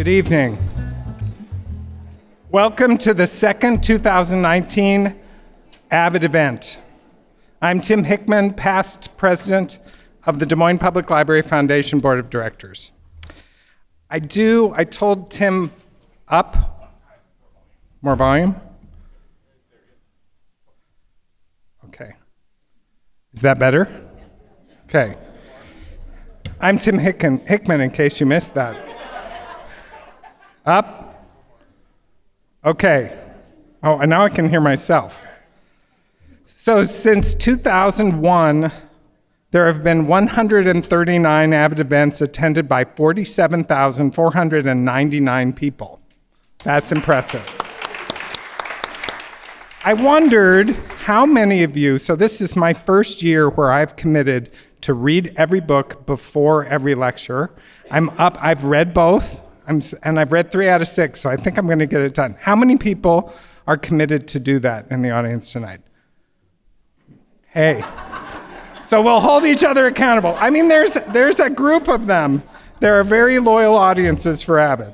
Good evening. Welcome to the second 2019 AVID event. I'm Tim Hickman, past president of the Des Moines Public Library Foundation Board of Directors. I do, I told Tim up, more volume? Okay. Is that better? Okay. I'm Tim Hickman, Hickman in case you missed that. Up? Okay. Oh, and now I can hear myself. So since 2001, there have been 139 AVID events attended by 47,499 people. That's impressive. I wondered how many of you, so this is my first year where I've committed to read every book before every lecture. I'm up, I've read both, I'm, and I've read three out of six, so I think I'm going to get it done. How many people are committed to do that in the audience tonight? Hey. So we'll hold each other accountable. I mean, there's, there's a group of them. There are very loyal audiences for AVID.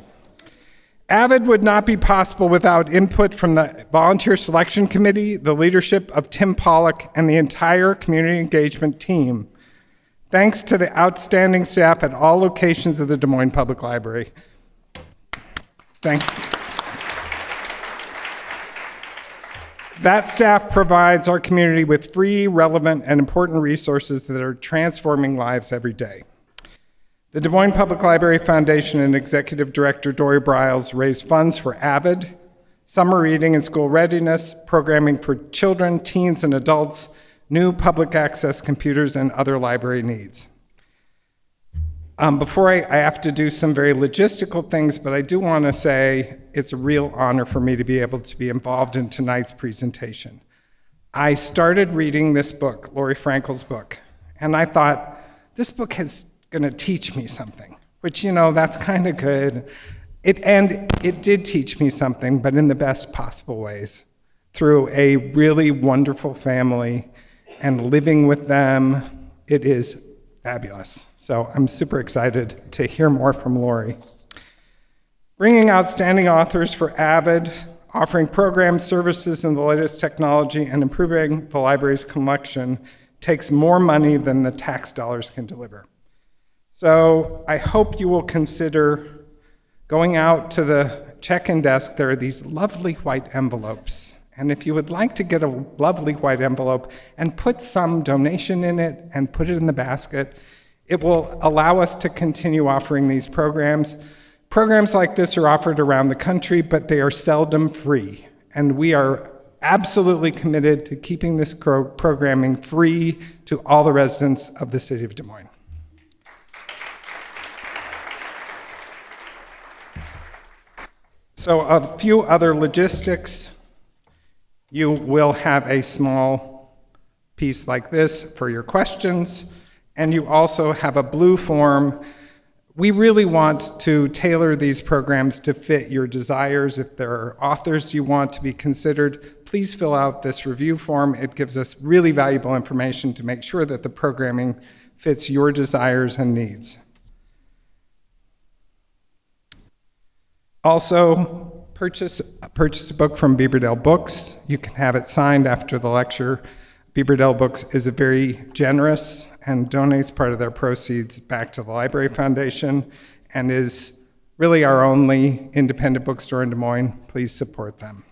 AVID would not be possible without input from the Volunteer Selection Committee, the leadership of Tim Pollock, and the entire community engagement team. Thanks to the outstanding staff at all locations of the Des Moines Public Library. Thank you. That staff provides our community with free, relevant, and important resources that are transforming lives every day. The Des Moines Public Library Foundation and Executive Director Dory Briles raise funds for AVID, summer reading and school readiness, programming for children, teens, and adults, new public access computers, and other library needs. Um, before I, I, have to do some very logistical things, but I do want to say it's a real honor for me to be able to be involved in tonight's presentation. I started reading this book, Laurie Frankel's book, and I thought, this book is going to teach me something, which, you know, that's kind of good. It, and it did teach me something, but in the best possible ways, through a really wonderful family and living with them. It is fabulous. So I'm super excited to hear more from Laurie. Bringing outstanding authors for AVID, offering programs, services, and the latest technology, and improving the library's collection takes more money than the tax dollars can deliver. So I hope you will consider going out to the check-in desk. There are these lovely white envelopes. And if you would like to get a lovely white envelope and put some donation in it and put it in the basket, it will allow us to continue offering these programs. Programs like this are offered around the country, but they are seldom free. And we are absolutely committed to keeping this programming free to all the residents of the city of Des Moines. So a few other logistics. You will have a small piece like this for your questions and you also have a blue form. We really want to tailor these programs to fit your desires. If there are authors you want to be considered, please fill out this review form. It gives us really valuable information to make sure that the programming fits your desires and needs. Also, purchase, purchase a book from Beaverdale Books. You can have it signed after the lecture. Beaverdale Books is a very generous and donates part of their proceeds back to the Library Foundation and is really our only independent bookstore in Des Moines. Please support them.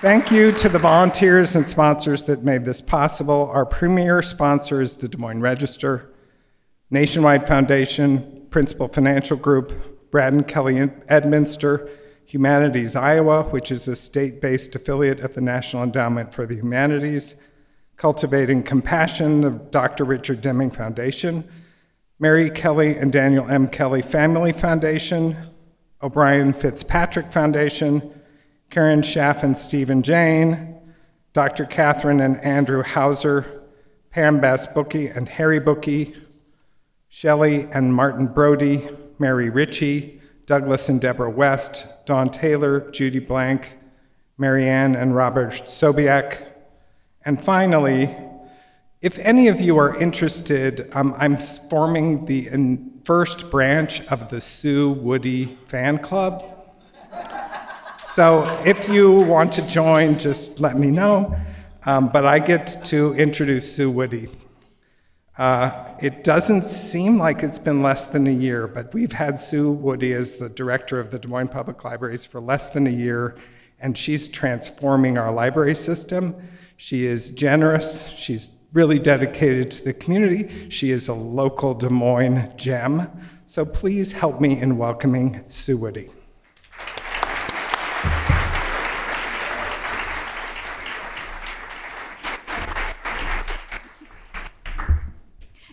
Thank you to the volunteers and sponsors that made this possible. Our premier sponsor is the Des Moines Register, Nationwide Foundation, Principal Financial Group, Brad and Kelly Edminster, Humanities Iowa, which is a state based affiliate of the National Endowment for the Humanities, Cultivating Compassion, the Dr. Richard Deming Foundation, Mary Kelly and Daniel M. Kelly Family Foundation, O'Brien Fitzpatrick Foundation, Karen Schaff and Stephen Jane, Dr. Catherine and Andrew Hauser, Pam Bass Bookey and Harry Bookey, Shelley and Martin Brody, Mary Ritchie, Douglas and Deborah West, Dawn Taylor, Judy Blank, Marianne and Robert Sobiak, and finally, If any of you are interested, um, I'm forming the first branch of the Sue Woody fan club. So if you want to join, just let me know. Um, but I get to introduce Sue Woody. Uh, it doesn't seem like it's been less than a year, but we've had Sue Woody as the director of the Des Moines Public Libraries for less than a year, and she's transforming our library system. She is generous, she's really dedicated to the community. She is a local Des Moines gem. So please help me in welcoming Sue Woody.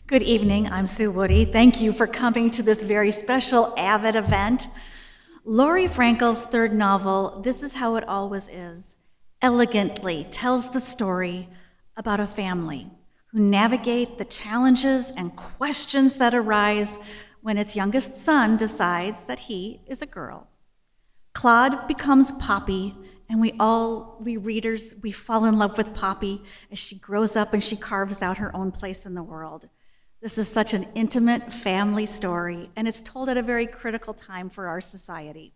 Good evening, I'm Sue Woody. Thank you for coming to this very special AVID event. Laurie Frankel's third novel, This Is How It Always Is, elegantly tells the story about a family who navigate the challenges and questions that arise when its youngest son decides that he is a girl. Claude becomes Poppy, and we all, we readers, we fall in love with Poppy as she grows up and she carves out her own place in the world. This is such an intimate family story, and it's told at a very critical time for our society.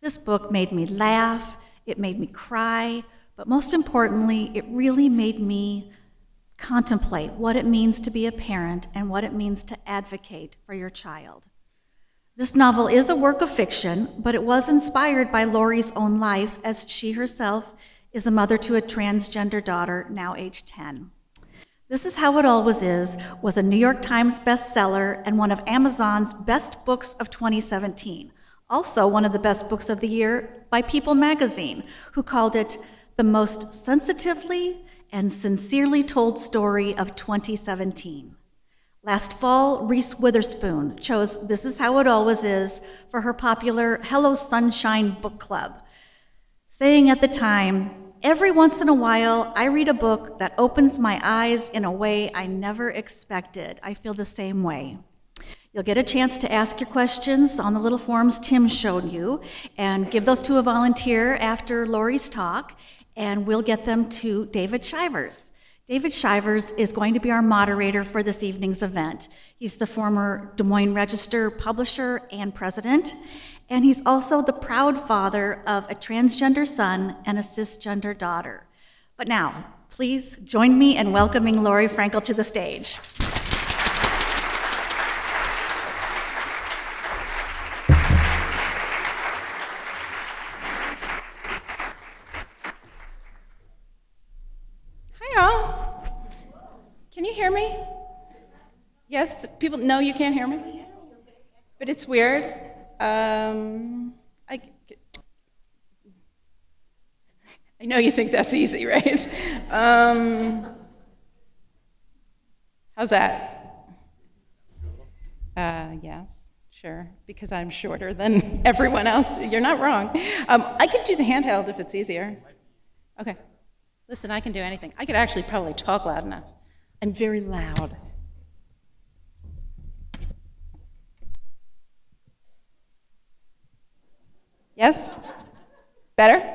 This book made me laugh, it made me cry, but most importantly, it really made me contemplate what it means to be a parent and what it means to advocate for your child. This novel is a work of fiction, but it was inspired by Laurie's own life as she herself is a mother to a transgender daughter, now age 10. This is How It Always Is was a New York Times bestseller and one of Amazon's best books of 2017. Also, one of the best books of the year by People magazine, who called it the most sensitively and sincerely told story of 2017. Last fall, Reese Witherspoon chose This Is How It Always Is for her popular Hello Sunshine book club, saying at the time, Every once in a while, I read a book that opens my eyes in a way I never expected. I feel the same way. You'll get a chance to ask your questions on the little forms Tim showed you, and give those to a volunteer after Laurie's talk, and we'll get them to David Chivers. David Chivers is going to be our moderator for this evening's event. He's the former Des Moines Register publisher and president, and he's also the proud father of a transgender son and a cisgender daughter. But now, please join me in welcoming Laurie Frankel to the stage. Can you hear me? Yes, people, no, you can't hear me? But it's weird. Um, I, I know you think that's easy, right? Um, how's that? Uh, yes, sure, because I'm shorter than everyone else. You're not wrong. Um, I could do the handheld if it's easier. Okay. Listen, I can do anything. I could actually probably talk loud enough. I'm very loud. Yes? Better?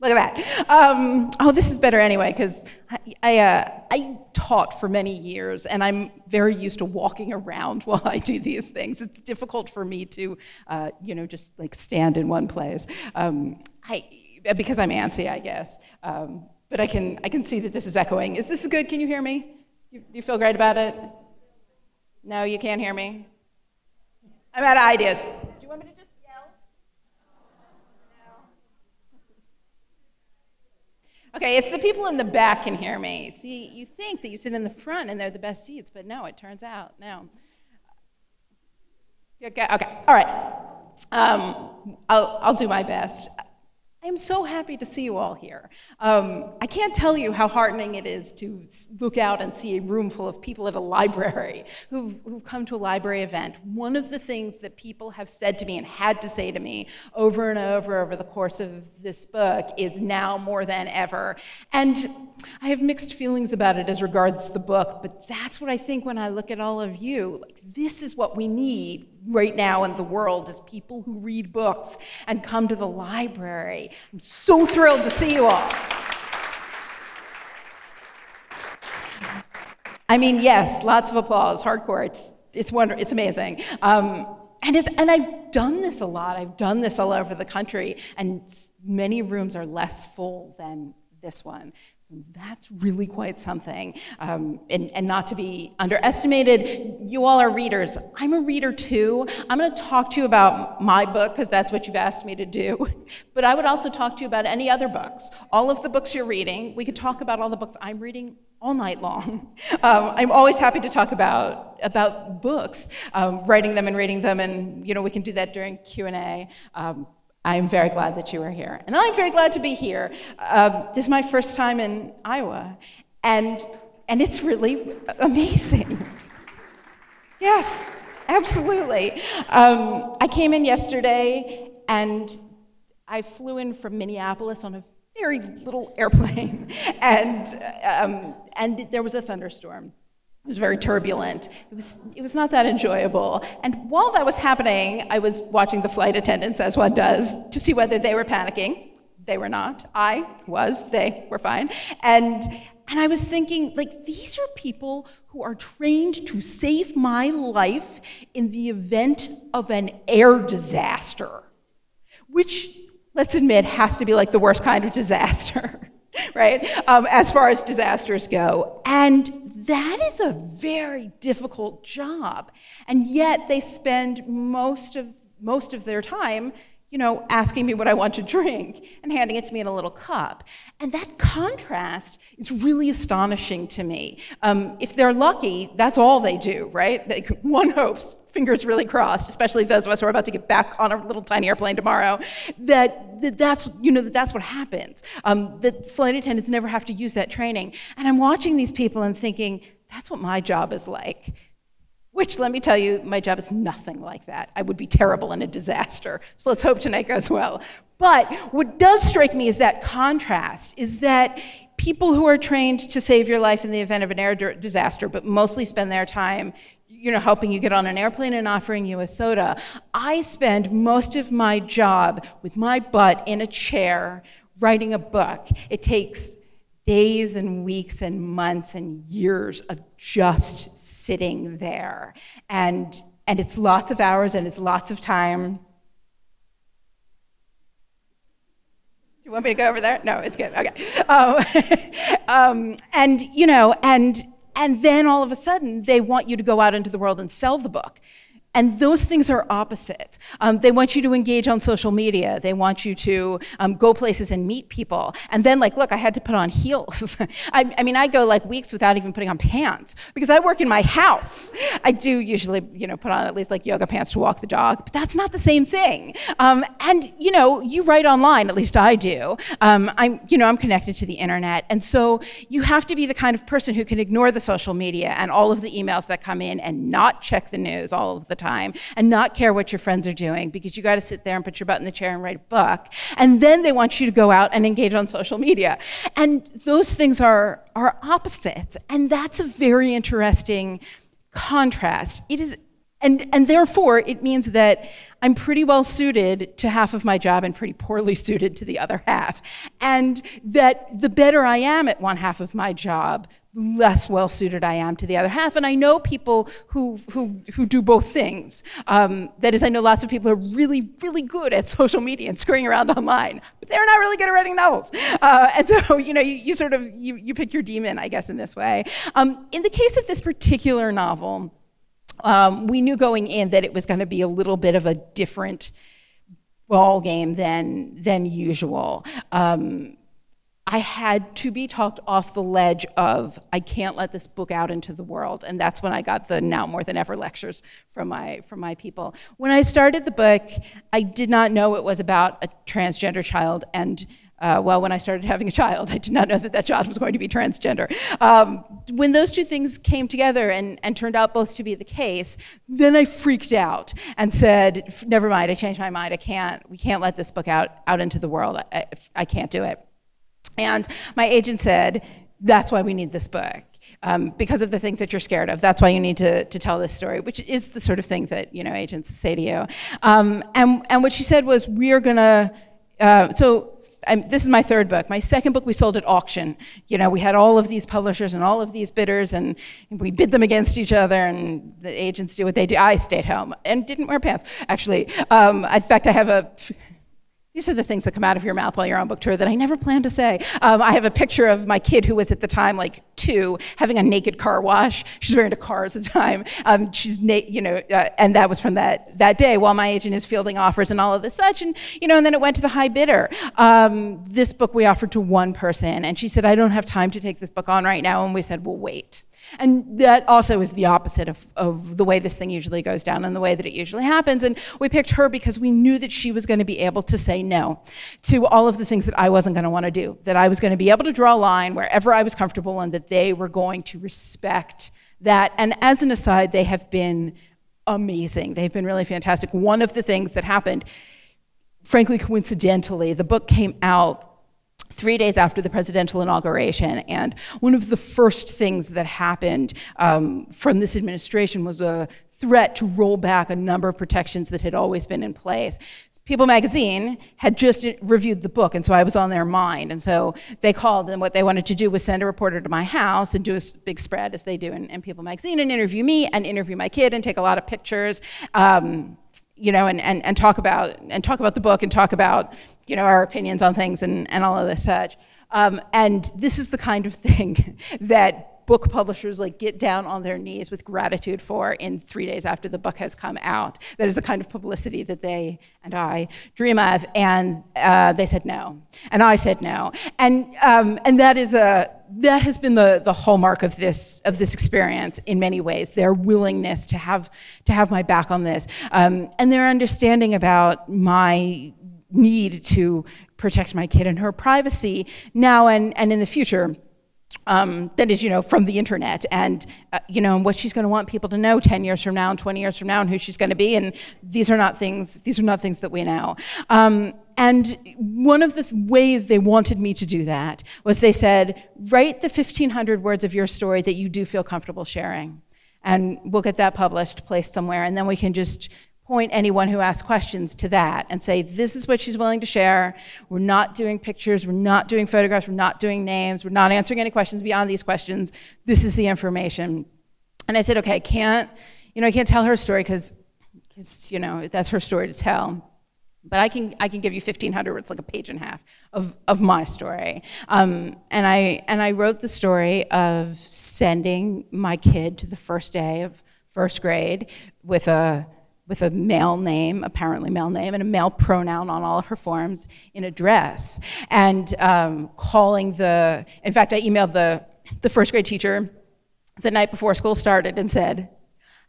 Look at that. Um, oh, this is better anyway, because I, I, uh, I, taught for many years, and I'm very used to walking around while I do these things. It's difficult for me to, uh, you know, just like stand in one place. Um, I, because I'm antsy, I guess. Um, but I can, I can see that this is echoing. Is this good? Can you hear me? You, you feel great about it? No, you can't hear me? I'm out of ideas. Do you want me to just yell? No. Okay, it's the people in the back can hear me. See, you think that you sit in the front and they're the best seats, but no, it turns out, no. Okay, okay, all right. Um, I'll, I'll do my best. I am so happy to see you all here. Um, I can't tell you how heartening it is to look out and see a room full of people at a library who've, who've, come to a library event. One of the things that people have said to me and had to say to me over and over over the course of this book is now more than ever. And I have mixed feelings about it as regards the book, but that's what I think when I look at all of you. Like, this is what we need right now in the world is people who read books and come to the library. I'm so thrilled to see you all. I mean, yes, lots of applause, hardcore. It's, it's, wonder, it's amazing. Um, and, it's, and I've done this a lot. I've done this all over the country, and many rooms are less full than this one. So that's really quite something. Um, and, and not to be underestimated, you all are readers. I'm a reader too. I'm going to talk to you about my book, because that's what you've asked me to do. But I would also talk to you about any other books. All of the books you're reading. We could talk about all the books I'm reading all night long. Um, I'm always happy to talk about, about books, um, writing them and reading them, and you know, we can do that during Q&A. Um, I'm very glad that you are here. And I'm very glad to be here. Uh, this is my first time in Iowa, and, and it's really amazing. Yes, absolutely. Um, I came in yesterday, and I flew in from Minneapolis on a very little airplane, and, um, and there was a thunderstorm. It was very turbulent. It was, it was not that enjoyable. And while that was happening, I was watching the flight attendants, as one does, to see whether they were panicking. They were not. I was. They were fine. And, and I was thinking, like, these are people who are trained to save my life in the event of an air disaster, which, let's admit, has to be like the worst kind of disaster. right? Um, as far as disasters go. And that is a very difficult job. And yet they spend most of, most of their time you know, asking me what I want to drink and handing it to me in a little cup. And that contrast is really astonishing to me. Um, if they're lucky, that's all they do, right? They, one hopes, fingers really crossed, especially those of us who are about to get back on a little tiny airplane tomorrow, that, that that's, you know, that that's what happens. Um, that flight attendants never have to use that training. And I'm watching these people and thinking, that's what my job is like. Which, let me tell you, my job is nothing like that. I would be terrible in a disaster. So let's hope tonight goes well. But what does strike me is that contrast is that people who are trained to save your life in the event of an air disaster, but mostly spend their time you know, helping you get on an airplane and offering you a soda. I spend most of my job with my butt in a chair writing a book. It takes days and weeks and months and years of just sitting there. And, and it's lots of hours and it's lots of time. Do you want me to go over there? No, it's good. Okay. Um, um, and, you know, and, and then all of a sudden they want you to go out into the world and sell the book. And those things are opposite. Um, they want you to engage on social media. They want you to um, go places and meet people. And then, like, look, I had to put on heels. I, I, mean, I go like weeks without even putting on pants because I work in my house. I do usually, you know, put on at least like yoga pants to walk the dog, but that's not the same thing. Um, and you know, you write online, at least I do. Um, I'm, you know, I'm connected to the internet, and so you have to be the kind of person who can ignore the social media and all of the emails that come in and not check the news all of the time and not care what your friends are doing because you got to sit there and put your butt in the chair and write a book. And then they want you to go out and engage on social media. And those things are, are opposites. And that's a very interesting contrast. It is, and, and therefore, it means that I'm pretty well suited to half of my job and pretty poorly suited to the other half. And that the better I am at one half of my job, less well suited I am to the other half. And I know people who, who, who do both things. Um, that is, I know lots of people who are really, really good at social media and screwing around online, but they're not really good at writing novels. Uh, and so, you know, you, you, sort of, you, you pick your demon, I guess, in this way. Um, in the case of this particular novel, um, we knew going in that it was going to be a little bit of a different ball game than than usual. Um, I had to be talked off the ledge of I can't let this book out into the world, and that's when I got the now more than ever lectures from my from my people. When I started the book, I did not know it was about a transgender child, and uh, well, when I started having a child, I did not know that that child was going to be transgender. Um, when those two things came together and, and turned out both to be the case, then I freaked out and said, never mind, I changed my mind. I can't, we can't let this book out, out into the world. I, I can't do it. And my agent said, that's why we need this book. Um, because of the things that you're scared of. That's why you need to, to tell this story, which is the sort of thing that you know agents say to you. Um, and, and what she said was, we are gonna uh, so um, this is my third book. My second book we sold at auction. You know, we had all of these publishers and all of these bidders, and we bid them against each other, and the agents do what they do. I stayed home and didn't wear pants, actually. Um, in fact, I have a these are the things that come out of your mouth while you're on book tour that I never planned to say. Um, I have a picture of my kid who was at the time like two, having a naked car wash. She's very into cars at the time. Um, she's, na- you know, uh, and that was from that that day while my agent is fielding offers and all of this such, and you know, and then it went to the high bidder. Um, this book we offered to one person, and she said, "I don't have time to take this book on right now," and we said, "Well, wait." And that also is the opposite of, of the way this thing usually goes down and the way that it usually happens. And we picked her because we knew that she was going to be able to say no to all of the things that I wasn't going to want to do, that I was going to be able to draw a line wherever I was comfortable and that they were going to respect that. And as an aside, they have been amazing. They've been really fantastic. One of the things that happened, frankly, coincidentally, the book came out three days after the presidential inauguration. And one of the first things that happened um, from this administration was a threat to roll back a number of protections that had always been in place. People magazine had just reviewed the book, and so I was on their mind. And so they called, and what they wanted to do was send a reporter to my house and do a big spread, as they do in, in People magazine, and interview me and interview my kid and take a lot of pictures. Um, you know, and, and, and talk about and talk about the book and talk about, you know, our opinions on things and, and all of this such. Um, and this is the kind of thing that book publishers like get down on their knees with gratitude for in three days after the book has come out. That is the kind of publicity that they and I dream of. And uh, they said no, and I said no, and um, and that is a that has been the, the hallmark of this of this experience in many ways. Their willingness to have to have my back on this, um, and their understanding about my need to protect my kid and her privacy now and, and in the future um, that is, you know, from the internet and, uh, you know, what she's going to want people to know 10 years from now and 20 years from now and who she's going to be. And these are not things, these are not things that we know. Um, and one of the th ways they wanted me to do that was they said, write the 1,500 words of your story that you do feel comfortable sharing. And we'll get that published, placed somewhere, and then we can just point anyone who asks questions to that and say, this is what she's willing to share. We're not doing pictures, we're not doing photographs, we're not doing names, we're not answering any questions beyond these questions. This is the information. And I said, okay, I can't, you know, I can't tell her story because, you know, that's her story to tell. But I can, I can give you 1,500 words, like a page and a half of, of my story. Um, and, I, and I wrote the story of sending my kid to the first day of first grade with a with a male name, apparently male name, and a male pronoun on all of her forms in a dress. And um, calling the, in fact, I emailed the, the first grade teacher the night before school started and said,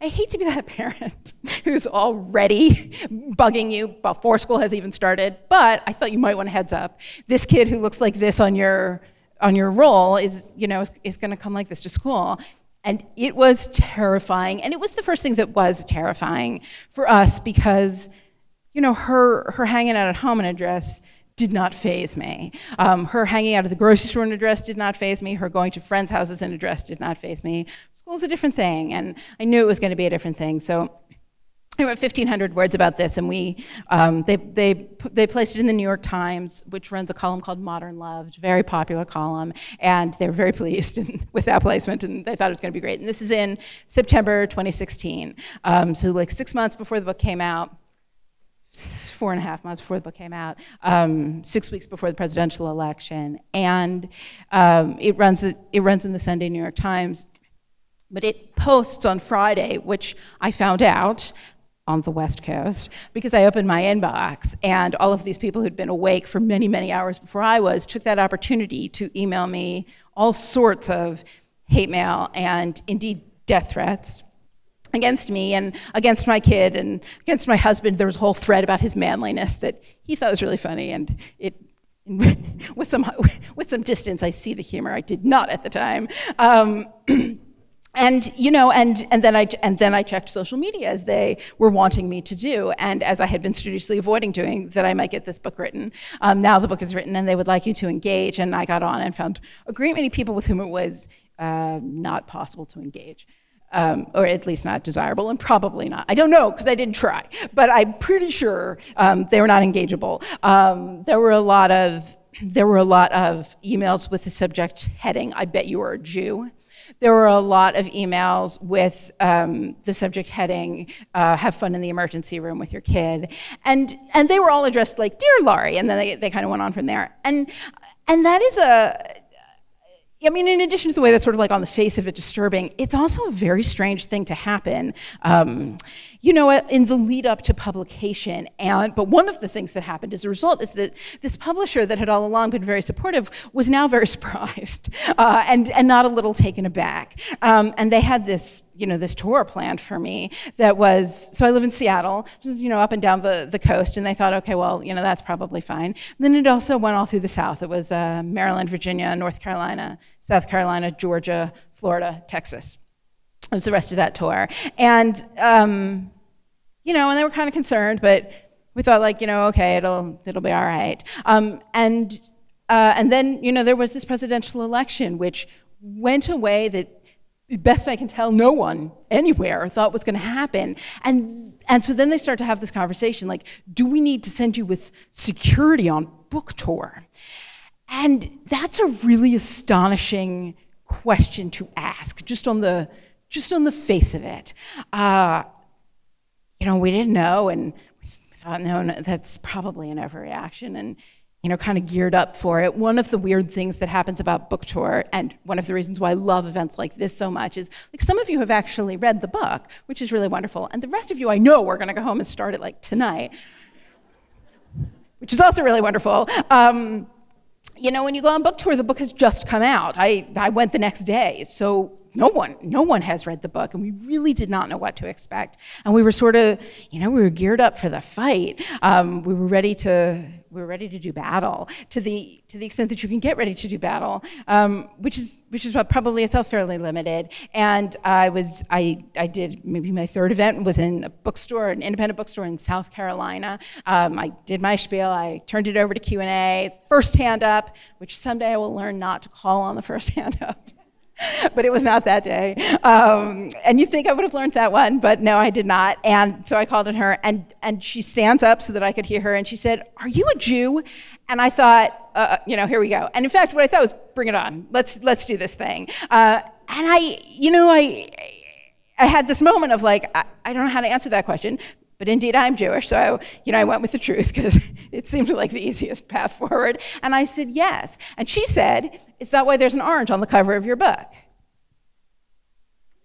I hate to be that parent who's already bugging you before school has even started, but I thought you might want a heads up. This kid who looks like this on your on your roll is, you know, is, is going to come like this to school. And it was terrifying. And it was the first thing that was terrifying for us because, you know, her, her hanging out at home in a dress did not faze me. Um, her hanging out at the grocery store in a dress did not faze me. Her going to friends' houses in a dress did not faze me. School's a different thing, and I knew it was going to be a different thing. So I wrote 1,500 words about this, and we um, they they they placed it in the New York Times, which runs a column called Modern Love, very popular column, and they were very pleased with that placement, and they thought it was going to be great. And this is in September 2016, um, so like six months before the book came out. Four and a half months before the book came out, um, six weeks before the presidential election, and um, it runs it runs in the Sunday New York Times, but it posts on Friday, which I found out on the West Coast because I opened my inbox. And all of these people who'd been awake for many, many hours before I was took that opportunity to email me all sorts of hate mail and indeed death threats against me and against my kid and against my husband. There was a whole thread about his manliness that he thought was really funny and it with some with some distance I see the humor I did not at the time. Um, and you know and and then i and then i checked social media as they were wanting me to do and as i had been studiously avoiding doing that i might get this book written um, now the book is written and they would like you to engage and i got on and found a great many people with whom it was uh, not possible to engage um, or at least not desirable, and probably not. I don't know because I didn't try, but I'm pretty sure um, they were not engageable. Um, there were a lot of there were a lot of emails with the subject heading, "I bet you are a Jew." There were a lot of emails with um, the subject heading, uh, "Have fun in the emergency room with your kid," and and they were all addressed like "Dear Laurie," and then they, they kind of went on from there. And and that is a I mean, in addition to the way that's sort of like on the face of it disturbing, it's also a very strange thing to happen. Um, you know, in the lead up to publication, and but one of the things that happened as a result is that this publisher that had all along been very supportive was now very surprised uh, and and not a little taken aback. Um, and they had this you know this tour planned for me that was so I live in Seattle, you know up and down the, the coast, and they thought, okay, well, you know that's probably fine. And then it also went all through the South. It was uh, Maryland, Virginia, North Carolina, South Carolina, Georgia, Florida, Texas. It was the rest of that tour, and um, you know, and they were kind of concerned, but we thought like, you know, okay, it'll it'll be all right. Um, and uh, and then you know there was this presidential election, which went away that best I can tell, no one anywhere thought was going to happen. And, and so then they start to have this conversation like, do we need to send you with security on book tour? And that's a really astonishing question to ask, just on the, just on the face of it. Uh, you know, we didn't know, and we thought, no, no that's probably an overreaction. And you know, kind of geared up for it. One of the weird things that happens about book tour, and one of the reasons why I love events like this so much, is like some of you have actually read the book, which is really wonderful, and the rest of you I know are going to go home and start it like tonight, which is also really wonderful. Um, you know, when you go on book tour, the book has just come out. I, I went the next day, so no one, no one has read the book, and we really did not know what to expect. And we were sort of, you know, we were geared up for the fight. Um, we were ready to, we were ready to do battle to the to the extent that you can get ready to do battle, um, which is which is probably itself fairly limited. And I was, I I did maybe my third event was in a bookstore, an independent bookstore in South Carolina. Um, I did my spiel. I turned it over to Q and A. First hand up, which someday I will learn not to call on the first hand up. but it was not that day. Um, and you think I would have learned that one, but no, I did not. And so I called on her, and, and she stands up so that I could hear her, and she said, Are you a Jew? And I thought, uh, uh, you know, here we go. And in fact, what I thought was, Bring it on. Let's, let's do this thing. Uh, and I, you know, I, I had this moment of like, I, I don't know how to answer that question but indeed, I'm Jewish, so you know, I went with the truth because it seemed like the easiest path forward. And I said, yes. And she said, Is that why there's an orange on the cover of your book?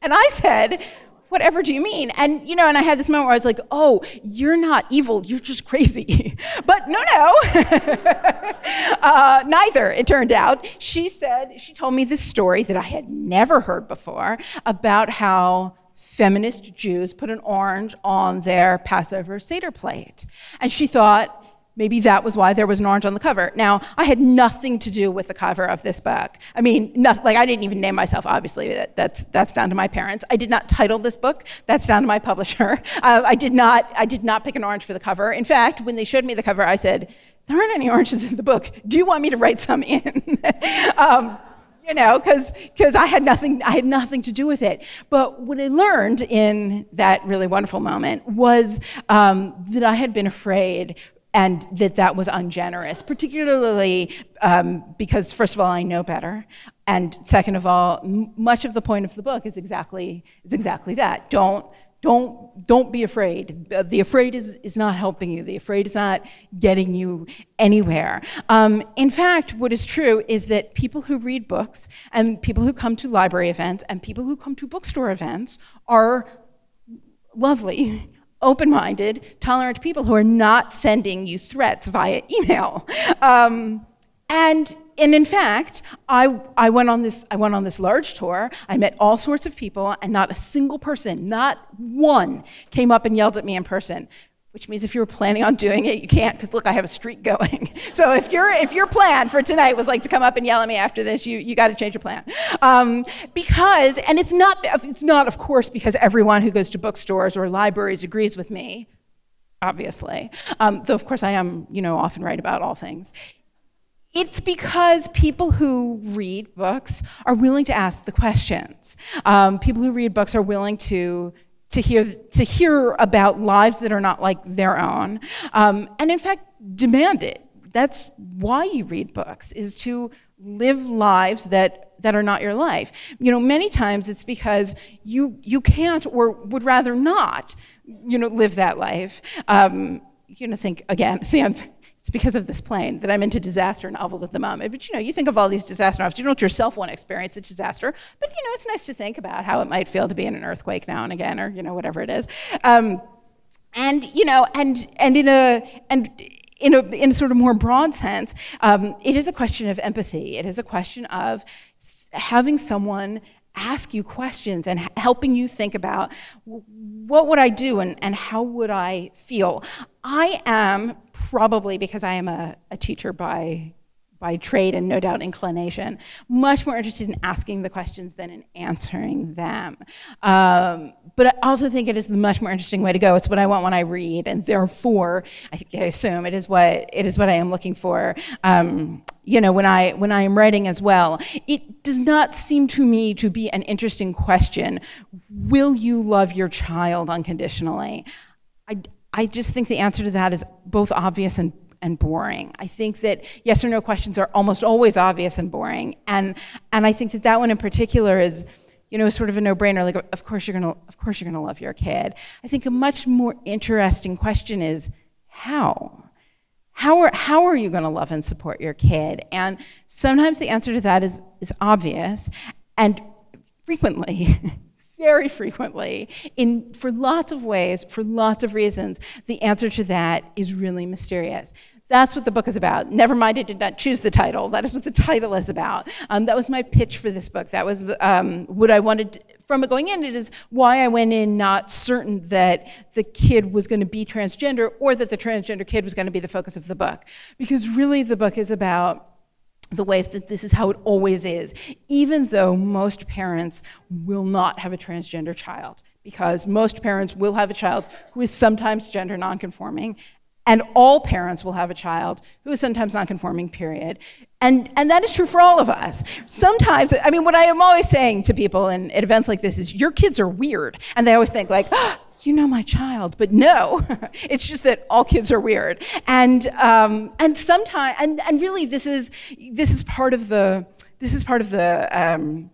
And I said, Whatever do you mean? And you know, and I had this moment where I was like, Oh, you're not evil, you're just crazy. but no, no. uh, neither, it turned out. She said, she told me this story that I had never heard before about how feminist Jews put an orange on their Passover Seder plate. And she thought maybe that was why there was an orange on the cover. Now, I had nothing to do with the cover of this book. I mean, like I didn't even name myself, obviously. That, that's, that's down to my parents. I did not title this book. That's down to my publisher. Uh, I, did not, I did not pick an orange for the cover. In fact, when they showed me the cover, I said, there aren't any oranges in the book. Do you want me to write some in? um, you know, because because I had nothing I had nothing to do with it. But what I learned in that really wonderful moment was um, that I had been afraid. And that that was ungenerous, particularly um, because, first of all, I know better, and second of all, much of the point of the book is exactly is exactly that. Don't don't, don't be afraid. The afraid is, is not helping you. The afraid is not getting you anywhere. Um, in fact, what is true is that people who read books and people who come to library events and people who come to bookstore events are lovely, open minded, tolerant people who are not sending you threats via email. Um, and and in fact, I, I, went on this, I went on this large tour. I met all sorts of people, and not a single person, not one, came up and yelled at me in person. Which means if you were planning on doing it, you can't, because look, I have a streak going. so if, your if your plan for tonight was like to come up and yell at me after this, you, you got to change your plan. Um, because, and it's not, it's not, of course, because everyone who goes to bookstores or libraries agrees with me, obviously. Um, though, of course, I am, you know, often right about all things It's because people who read books are willing to ask the questions. Um, people who read books are willing to to hear to hear about lives that are not like their own, um, and in fact demand it. That's why you read books is to live lives that that are not your life. You know, many times it's because you you can't or would rather not, you know, live that life. Um, you know, think again. See, I'm it's because of this plane that I'm into disaster novels at the moment. But you know, you think of all these disaster novels. You don't yourself want to experience a disaster, but you know, it's nice to think about how it might feel to be in an earthquake now and again, or you know, whatever it is. Um, and you know, and and in a and in a, in a sort of more broad sense, um, it is a question of empathy. It is a question of having someone ask you questions and helping you think about what would I do and, and how would I feel. I am probably, because I am a, a teacher by by trade and no doubt inclination, much more interested in asking the questions than in answering them. Um, but I also think it is the much more interesting way to go. It's what I want when I read, and therefore, I, I assume it is what it is what I am looking for. Um, you know, when I when I am writing as well, it does not seem to me to be an interesting question. Will you love your child unconditionally? I, I just think the answer to that is both obvious and and boring. I think that yes or no questions are almost always obvious and boring. And, and I think that that one in particular is, you know, sort of a no-brainer. Like, of course you're gonna, of course you're gonna love your kid. I think a much more interesting question is how. How are, how are you gonna love and support your kid? And sometimes the answer to that is, is obvious, and frequently, very frequently, in, for lots of ways, for lots of reasons, the answer to that is really mysterious. That's what the book is about. Never mind, I did not choose the title. That is what the title is about. Um, that was my pitch for this book. That was um, what I wanted to, from it going in. It is why I went in not certain that the kid was going to be transgender or that the transgender kid was going to be the focus of the book. Because really, the book is about the ways that this is how it always is, even though most parents will not have a transgender child, because most parents will have a child who is sometimes gender nonconforming, and all parents will have a child who is sometimes nonconforming, period. And, and that is true for all of us. Sometimes, I mean, what I am always saying to people in, at events like this is, your kids are weird. And they always think, like, oh, you know my child, but no, it's just that all kids are weird. And, um, and sometimes, and, and really this is, this is part of the, this is part of the, um,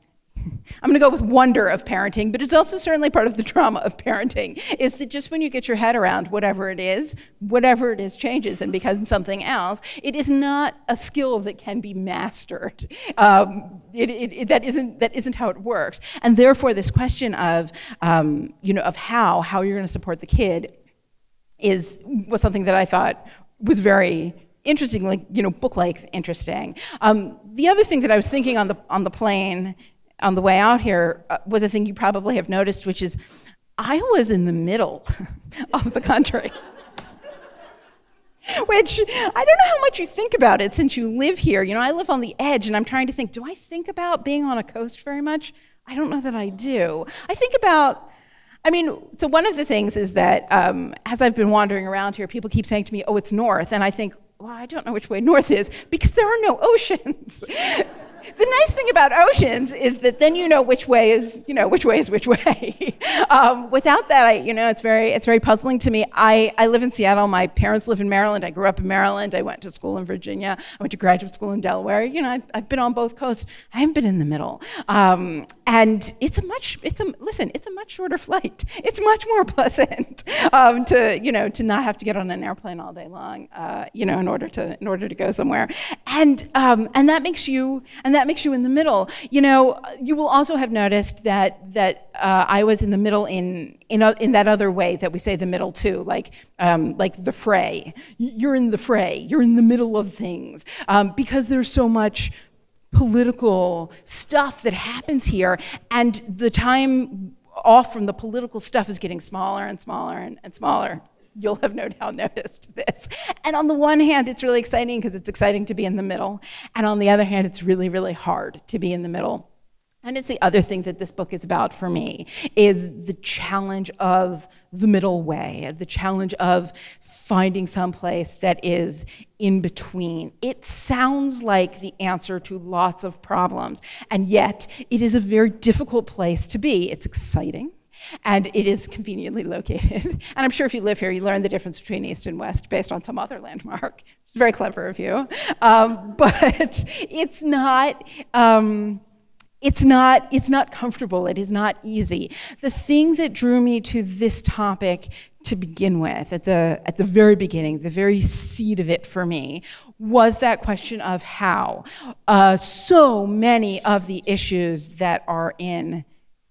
I'm going to go with wonder of parenting, but it's also certainly part of the trauma of parenting, is that just when you get your head around whatever it is, whatever it is changes and becomes something else. It is not a skill that can be mastered. Um, it, it, it, that, isn't, that isn't how it works. And therefore, this question of, um, you know, of how, how you're going to support the kid is, was something that I thought was very interesting, like, you know, book-like interesting. Um, the other thing that I was thinking on the, on the plane on the way out here uh, was a thing you probably have noticed, which is I was in the middle of the country. which I don't know how much you think about it since you live here. You know, I live on the edge and I'm trying to think do I think about being on a coast very much? I don't know that I do. I think about I mean, so one of the things is that um, as I've been wandering around here, people keep saying to me, oh, it's north. And I think, well, I don't know which way north is because there are no oceans the nice thing about oceans is that then you know which way is you know which way is which way. um, without that, I you know it's very it's very puzzling to me. I I live in Seattle. My parents live in Maryland. I grew up in Maryland. I went to school in Virginia. I went to graduate school in Delaware. You know I've, I've been on both coasts. I haven't been in the middle. Um, and it's a much it's a listen it's a much shorter flight. It's much more pleasant um, to you know to not have to get on an airplane all day long. Uh, you know in order to in order to go somewhere. And um, and that makes you and and that makes you in the middle. You know, you will also have noticed that that uh, I was in the middle in in, a, in that other way that we say the middle too, like um, like the fray. You're in the fray. You're in the middle of things um, because there's so much political stuff that happens here, and the time off from the political stuff is getting smaller and smaller and, and smaller you'll have no doubt noticed this. And on the one hand, it's really exciting because it's exciting to be in the middle. And on the other hand, it's really, really hard to be in the middle. And it's the other thing that this book is about for me is the challenge of the middle way, the challenge of finding some place that is in between. It sounds like the answer to lots of problems, and yet it is a very difficult place to be. It's exciting. And it is conveniently located. And I'm sure if you live here, you learn the difference between East and West based on some other landmark. It's very clever of you. Um, but it's not. Um, it's not it's not comfortable it is not easy the thing that drew me to this topic to begin with at the at the very beginning the very seed of it for me was that question of how uh, so many of the issues that are in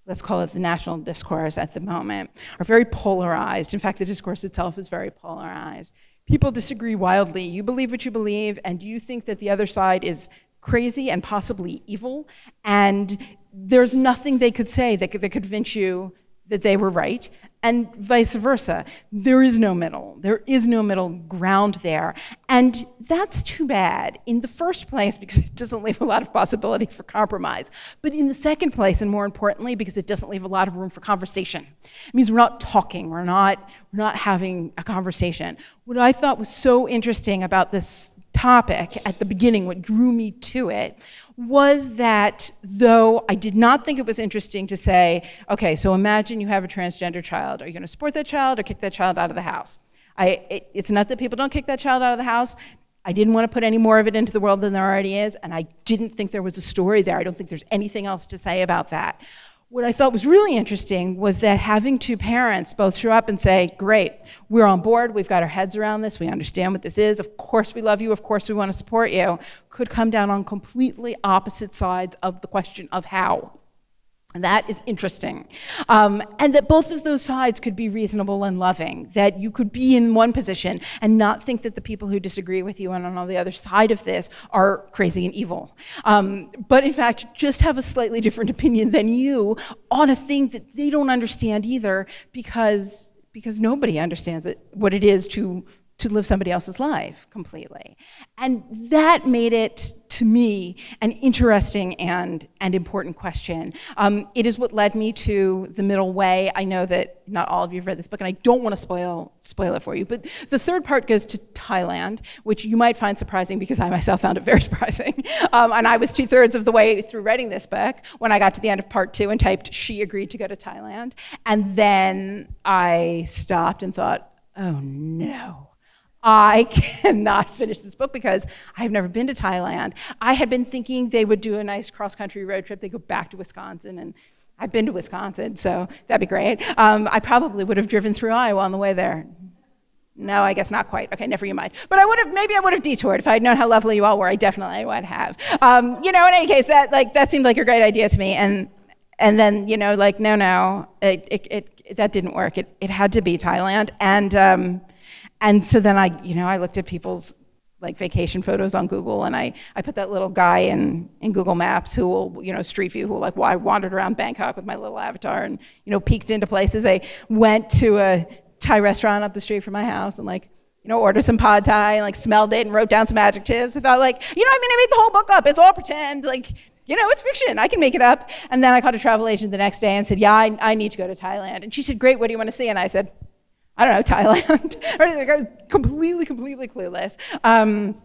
let's call it the national discourse at the moment are very polarized. In fact the discourse itself is very polarized. People disagree wildly. You believe what you believe and you think that the other side is crazy and possibly evil, and there's nothing they could say that could, that could convince you that they were right, and vice versa. There is no middle. There is no middle ground there. And that's too bad in the first place because it doesn't leave a lot of possibility for compromise. But in the second place, and more importantly, because it doesn't leave a lot of room for conversation. It means we're not talking, we're not, we're not having a conversation. What I thought was so interesting about this topic at the beginning, what drew me to it, was that though I did not think it was interesting to say, okay, so imagine you have a transgender child. Are you going to support that child or kick that child out of the house? I, it, it's not that people don't kick that child out of the house. I didn't want to put any more of it into the world than there already is, and I didn't think there was a story there. I don't think there's anything else to say about that. What I thought was really interesting was that having two parents both show up and say, Great, we're on board, we've got our heads around this, we understand what this is, of course we love you, of course we want to support you, could come down on completely opposite sides of the question of how. And that is interesting. Um, and that both of those sides could be reasonable and loving. That you could be in one position and not think that the people who disagree with you and on the other side of this are crazy and evil. Um, but in fact, just have a slightly different opinion than you on a thing that they don't understand either because, because nobody understands it, what it is to to live somebody else's life completely. And that made it, to me, an interesting and, and important question. Um, it is what led me to the middle way. I know that not all of you have read this book, and I don't want to spoil, spoil it for you, but the third part goes to Thailand, which you might find surprising because I myself found it very surprising. Um, and I was two thirds of the way through writing this book when I got to the end of part two and typed, she agreed to go to Thailand. And then I stopped and thought, oh no I cannot finish this book because I've never been to Thailand. I had been thinking they would do a nice cross country road trip. They go back to Wisconsin, and I've been to Wisconsin, so that'd be great. Um, I probably would have driven through Iowa on the way there. No, I guess not quite. Okay, never you mind. But I would have, maybe I would have detoured if I would known how lovely you all were. I definitely would have. Um, you know, in any case, that like that seemed like a great idea to me, and and then you know, like no, no, it, it, it that didn't work. It it had to be Thailand, and. Um, and so then I, you know, I looked at people's like vacation photos on Google, and I, I put that little guy in, in Google Maps who will, you know, Street View, who like well, I wandered around Bangkok with my little avatar and, you know, peeked into places. I went to a Thai restaurant up the street from my house and like, you know, ordered some pad thai and like smelled it and wrote down some adjectives. I thought like, you know, I mean, I made the whole book up. It's all pretend. Like, you know, it's fiction. I can make it up. And then I called a travel agent the next day and said, yeah, I, I need to go to Thailand. And she said, great, what do you want to see? And I said, I don't know, Thailand, i completely, completely clueless. Um,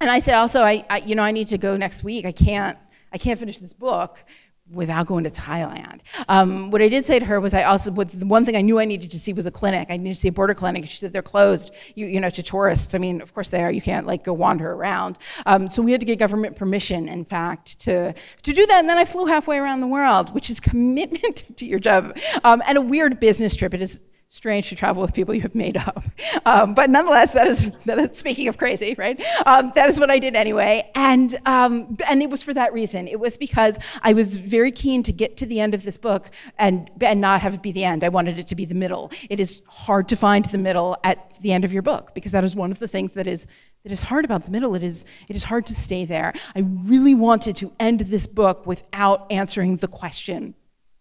and I said also, I, I, you know, I need to go next week. I can't, I can't finish this book without going to Thailand. Um, what I did say to her was I also, the one thing I knew I needed to see was a clinic. I needed to see a border clinic. She said they're closed, you, you know, to tourists. I mean, of course they are. You can't like go wander around. Um, so we had to get government permission, in fact, to, to do that. And then I flew halfway around the world, which is commitment to your job um, and a weird business trip. It is strange to travel with people you have made up. Um, but nonetheless, that is, that is, speaking of crazy, right? Um, that is what I did anyway. And, um, and it was for that reason. It was because I was very keen to get to the end of this book and, and not have it be the end. I wanted it to be the middle. It is hard to find the middle at the end of your book because that is one of the things that is that is hard about the middle. It is, it is hard to stay there. I really wanted to end this book without answering the question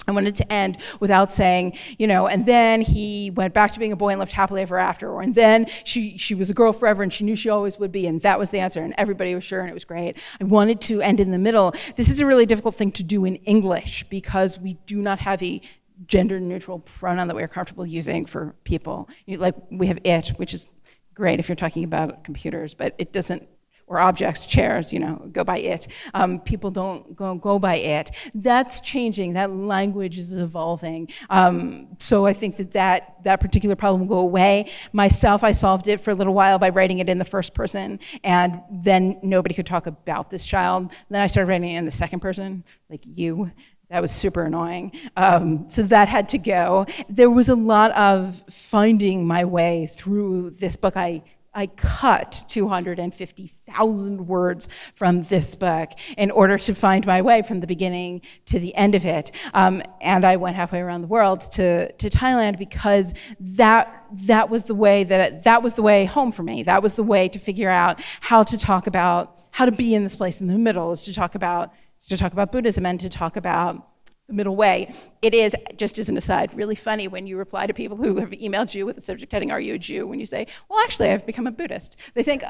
I wanted to end without saying, you know, and then he went back to being a boy and lived happily ever after, or and then she, she was a girl forever and she knew she always would be, and that was the answer, and everybody was sure and it was great. I wanted to end in the middle. This is a really difficult thing to do in English because we do not have a gender neutral pronoun that we are comfortable using for people. You, like we have it, which is great if you're talking about computers, but it doesn't or objects, chairs, you know, go by it. Um, people don't go, go by it. That's changing. That language is evolving. Um, so I think that, that that particular problem will go away. Myself, I solved it for a little while by writing it in the first person, and then nobody could talk about this child. Then I started writing it in the second person, like you. That was super annoying. Um, so that had to go. There was a lot of finding my way through this book. I I cut 250,000 words from this book in order to find my way from the beginning to the end of it. Um, and I went halfway around the world to, to Thailand because that, that was the way that, that was the way home for me. That was the way to figure out how to talk about, how to be in this place in the middle is to talk about, to talk about Buddhism and to talk about the middle way. It is, just as an aside, really funny when you reply to people who have emailed you with the subject heading, Are you a Jew? when you say, Well, actually, I've become a Buddhist. They think,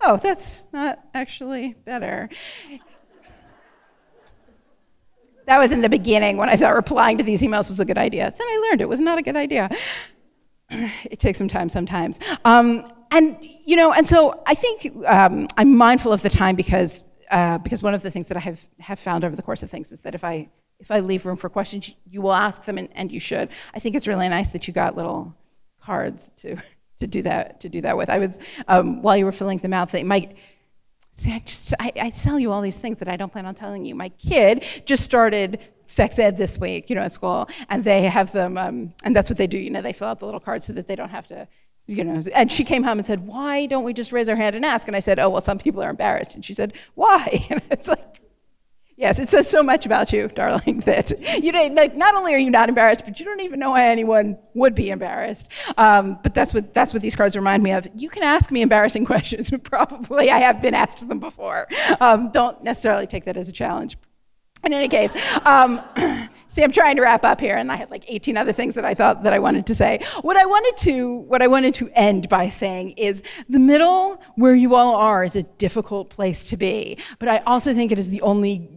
Oh, that's not actually better. That was in the beginning when I thought replying to these emails was a good idea. Then I learned it was not a good idea. it takes some time sometimes. Um, and, you know, and so I think um, I'm mindful of the time because, uh, because one of the things that I have, have found over the course of things is that if I if I leave room for questions, you will ask them, and, and you should. I think it's really nice that you got little cards to to do that to do that with. I was um, while you were filling them out, they might. See, I just I, I tell you all these things that I don't plan on telling you. My kid just started sex ed this week, you know, at school, and they have them, um, and that's what they do. You know, they fill out the little cards so that they don't have to, you know. And she came home and said, "Why don't we just raise our hand and ask?" And I said, "Oh, well, some people are embarrassed." And she said, "Why?" And it's like, Yes, it says so much about you, darling, that you don't, like, not only are you not embarrassed, but you don't even know why anyone would be embarrassed. Um, but that's what, that's what these cards remind me of. You can ask me embarrassing questions, probably I have been asked them before. Um, don't necessarily take that as a challenge. In any case, um, see, I'm trying to wrap up here, and I had like 18 other things that I thought that I wanted to say. What I wanted to, what I wanted to end by saying is the middle where you all are is a difficult place to be, but I also think it is the only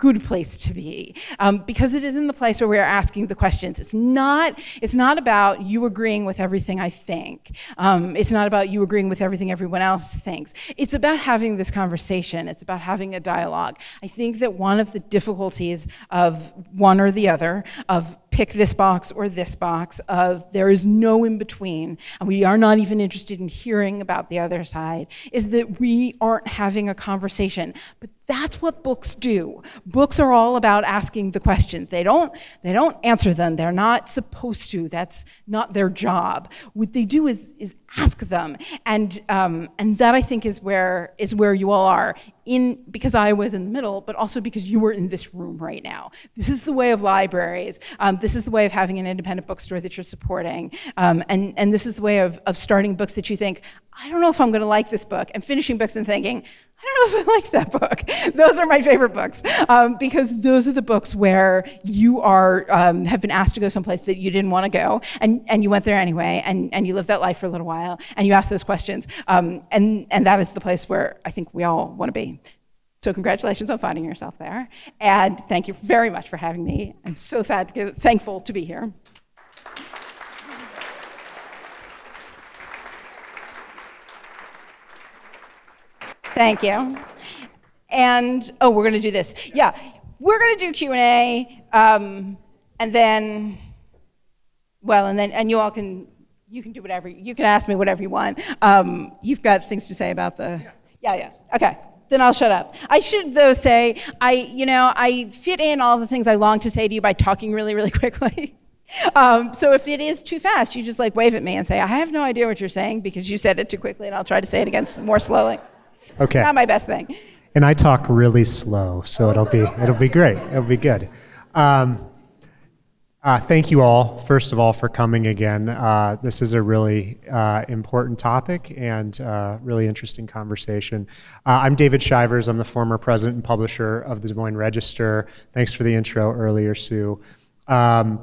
good place to be um, because it is in the place where we are asking the questions. It's not, it's not about you agreeing with everything I think. Um, it's not about you agreeing with everything everyone else thinks. It's about having this conversation. It's about having a dialogue. I think that one of the difficulties of one or the other, of pick this box or this box, of there is no in between, and we are not even interested in hearing about the other side, is that we aren't having a conversation. But that's what books do. Books are all about asking the questions. They don't, they don't answer them. They're not supposed to. That's not their job. What they do is, is ask them. And, um, and that I think is where, is where you all are, in, because I was in the middle, but also because you were in this room right now. This is the way of libraries. Um, this is the way of having an independent bookstore that you're supporting. Um, and, and this is the way of, of starting books that you think, I don't know if I'm going to like this book, and finishing books and thinking, I don't know if I like that book. those are my favorite books um, because those are the books where you are um, have been asked to go someplace that you didn't want to go, and, and you went there anyway, and, and you lived that life for a little while, and you asked those questions, um, and and that is the place where I think we all want to be. So congratulations on finding yourself there, and thank you very much for having me. I'm so thankful to be here. Thank you. And, oh, we're going to do this. Yeah, we're going to do Q&A, um, and then, well, and then, and you all can, you can do whatever, you can ask me whatever you want. Um, you've got things to say about the, yeah, yeah, okay. Then I'll shut up. I should, though, say, I, you know, I fit in all the things I long to say to you by talking really, really quickly. Um, so if it is too fast, you just like wave at me and say, I have no idea what you're saying because you said it too quickly, and I'll try to say it again more slowly. Okay. It's not my best thing. And I talk really slow, so it'll be it'll be great. It'll be good. Um, uh, thank you all, first of all, for coming again. Uh, this is a really uh, important topic and uh, really interesting conversation. Uh, I'm David Chivers. I'm the former president and publisher of the Des Moines Register. Thanks for the intro earlier, Sue. Um,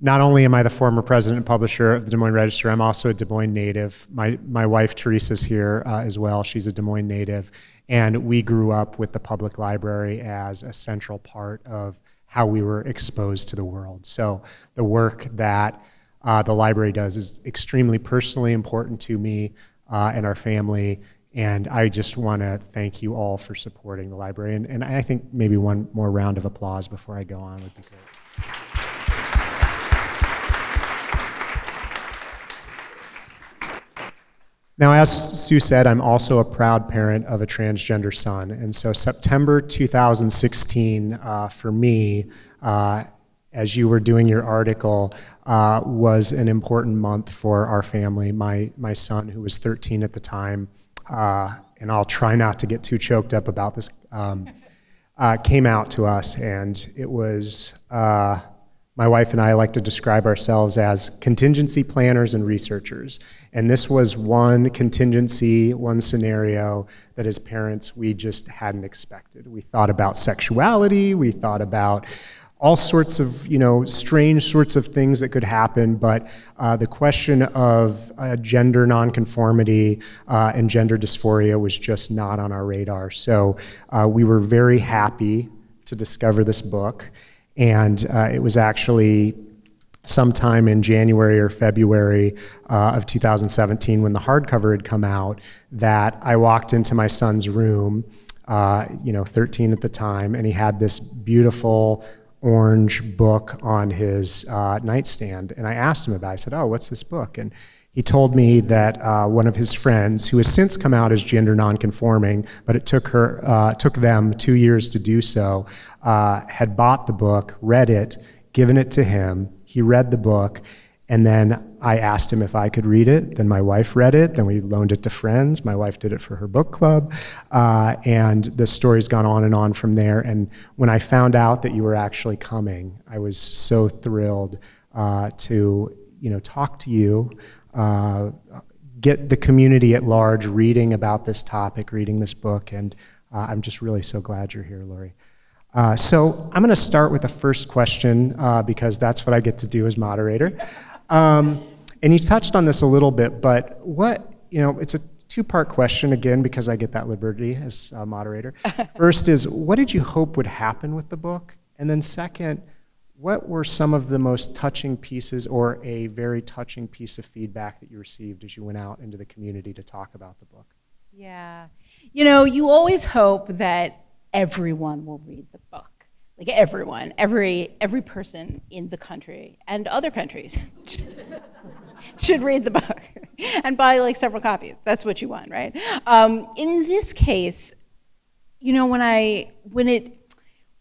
not only am I the former president and publisher of the Des Moines Register, I'm also a Des Moines native. My, my wife Teresa's here uh, as well. She's a Des Moines native. And we grew up with the public library as a central part of how we were exposed to the world. So the work that uh, the library does is extremely personally important to me uh, and our family. And I just want to thank you all for supporting the library. And, and I think maybe one more round of applause before I go on would be great. Now, as Sue said, I'm also a proud parent of a transgender son. And so, September 2016, uh, for me, uh, as you were doing your article, uh, was an important month for our family. My, my son, who was 13 at the time, uh, and I'll try not to get too choked up about this, um, uh, came out to us, and it was uh, my wife and I like to describe ourselves as contingency planners and researchers. And this was one contingency, one scenario that as parents we just hadn't expected. We thought about sexuality, we thought about all sorts of you know strange sorts of things that could happen but uh, the question of uh, gender nonconformity uh, and gender dysphoria was just not on our radar so uh, we were very happy to discover this book and uh, it was actually sometime in January or February uh, of 2017 when the hardcover had come out that I walked into my son's room, uh, you know, 13 at the time, and he had this beautiful orange book on his uh, nightstand. And I asked him about it. I said, Oh, what's this book? And he told me that uh, one of his friends, who has since come out as gender nonconforming, but it took her uh, took them two years to do so, uh, had bought the book, read it, given it to him. He read the book, and then I asked him if I could read it. Then my wife read it. Then we loaned it to friends. My wife did it for her book club, uh, and the story's gone on and on from there. And when I found out that you were actually coming, I was so thrilled uh, to you know talk to you uh, get the community at large reading about this topic, reading this book, and uh, I'm just really so glad you're here, Laurie. Uh, so I'm going to start with the first question uh, because that's what I get to do as moderator. Um, and you touched on this a little bit, but what, you know, it's a two part question again because I get that liberty as moderator. First is, what did you hope would happen with the book? And then second, what were some of the most touching pieces or a very touching piece of feedback that you received as you went out into the community to talk about the book? Yeah. You know, you always hope that everyone will read the book. Like everyone, every every person in the country and other countries should read the book and buy like several copies. That's what you want, right? Um, in this case, you know, when I when it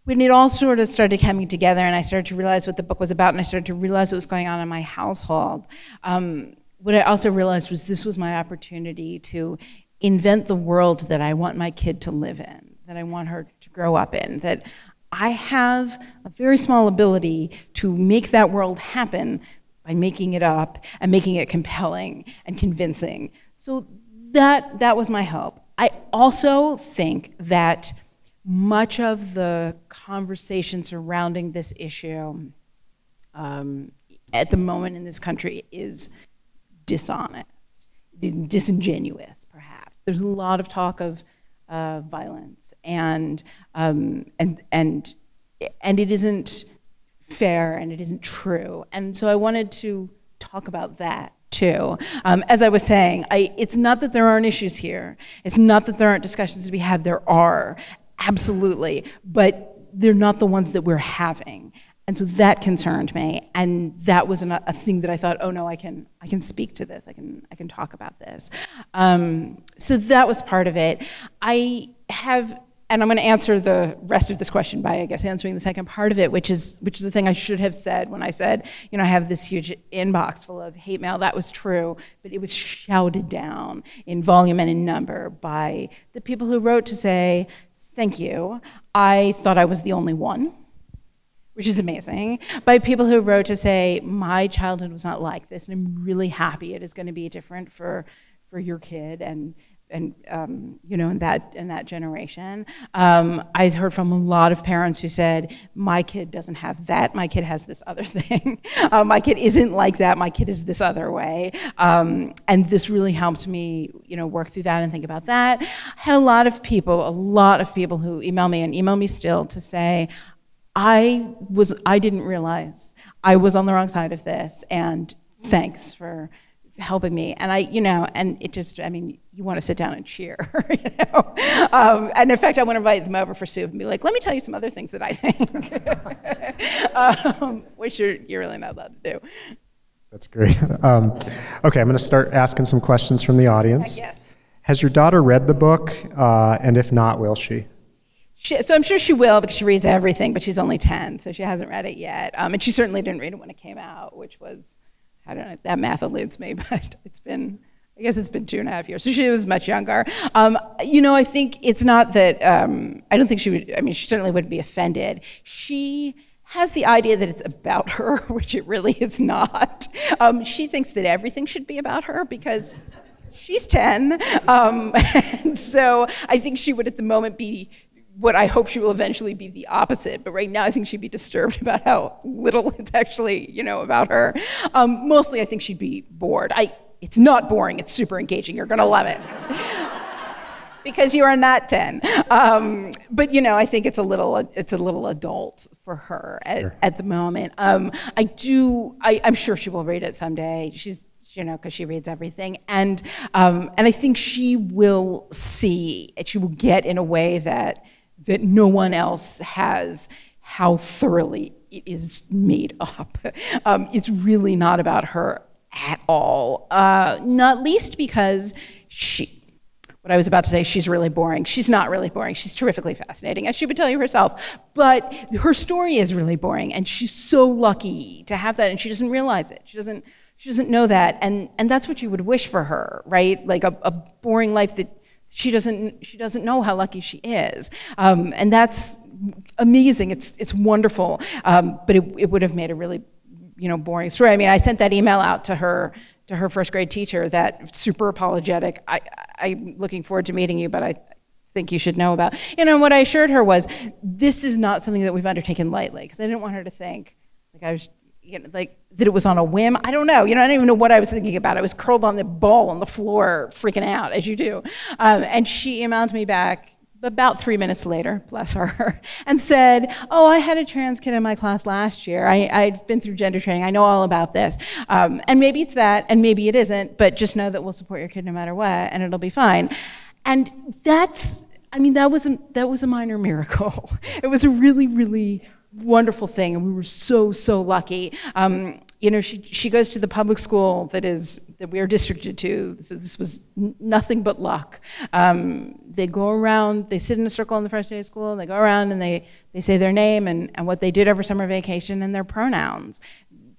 when it all sort of started coming together and I started to realize what the book was about and I started to realize what was going on in my household, um, what I also realized was this was my opportunity to invent the world that I want my kid to live in, that I want her to grow up in, that I have a very small ability to make that world happen by making it up and making it compelling and convincing. So that, that was my hope. I also think that much of the conversation surrounding this issue um, at the moment in this country is dishonest, disingenuous, perhaps. There's a lot of talk of uh, violence, and um, and and and it isn't fair, and it isn't true. And so I wanted to talk about that too. Um, as I was saying, I, it's not that there aren't issues here. It's not that there aren't discussions to be had. There are, Absolutely. But they're not the ones that we're having. And so that concerned me. And that was an, a thing that I thought, oh no, I can, I can speak to this. I can, I can talk about this. Um, so that was part of it. I have and I'm going to answer the rest of this question by, I guess, answering the second part of it, which is which is the thing I should have said when I said, you know, I have this huge inbox full of hate mail. That was true, but it was shouted down in volume and in number by the people who wrote to say, Thank you. I thought I was the only one, which is amazing, by people who wrote to say, My childhood was not like this, and I'm really happy it is going to be different for, for your kid. And and um, you know in that in that generation. Um, I heard from a lot of parents who said, "My kid doesn't have that. My kid has this other thing. uh, my kid isn't like that. My kid is this other way." Um, and this really helped me, you know, work through that and think about that. I had a lot of people, a lot of people who email me and email me still to say, "I was, I didn't realize I was on the wrong side of this," and thanks for helping me. And I, you know, and it just, I mean, you want to sit down and cheer, you know. Um, and in fact, I want to invite them over for soup and be like, let me tell you some other things that I think, um, which you're, you're really not allowed to do. That's great. Um, okay, I'm going to start asking some questions from the audience. Yes. Has your daughter read the book? Uh, and if not, will she? She, so I'm sure she will because she reads everything, but she's only 10, so she hasn't read it yet. Um, and she certainly didn't read it when it came out, which was I don't know, that math eludes me, but it's been, I guess it's been two and a half years. So she was much younger. Um, you know, I think it's not that, um, I don't think she would, I mean, she certainly wouldn't be offended. She has the idea that it's about her, which it really is not. Um, she thinks that everything should be about her because she's 10. Um, and so I think she would at the moment be what I hope she will eventually be the opposite. But right now, I think she'd be disturbed about how little it's actually, you know, about her. Um, mostly, I think she'd be bored. I, it's not boring. It's super engaging. You're gonna love it. because you are not 10. Um, but you know, I think it's a little it's a little adult for her at, sure. at the moment. Um, I do. I, I'm sure she will read it someday. She's you know, because she reads everything, and um, and I think she will see. It. She will get in a way that that no one else has how thoroughly it is made up. Um, it's really not about her at all, uh, not least because she. What I was about to say, she's really boring. She's not really boring. She's terrifically fascinating, as she would tell you herself. But her story is really boring, and she's so lucky to have that, and she doesn't realize it. She doesn't. She doesn't know that, and and that's what you would wish for her, right? Like a, a boring life that she doesn't she doesn't know how lucky she is. Um, and that's amazing. It's it's wonderful. Um, but it, it would have made a really you know boring story. I mean i sent that email out to her to her first grade teacher that super apologetic. I i'm looking forward to meeting you but i think you should know about you know what i assured her was this is not something that we've undertaken lightly because i didn't want her to think like i was you know, like that it was on a whim. I don't know. You know, I don't even know what I was thinking about. I was curled on the ball on the floor, freaking out as you do. Um, and she emailed me back about three minutes later, bless her, and said, "Oh, I had a trans kid in my class last year. I, have been through gender training. I know all about this. Um, and maybe it's that, and maybe it isn't. But just know that we'll support your kid no matter what, and it'll be fine." And that's, I mean, that was a, that was a minor miracle. It was a really, really wonderful thing, and we were so so lucky. Um, you know, she she goes to the public school that is that we are districted to. So this was nothing but luck. Um, they go around, they sit in a circle on the first day of school, and they go around and they they say their name and, and what they did over summer vacation and their pronouns.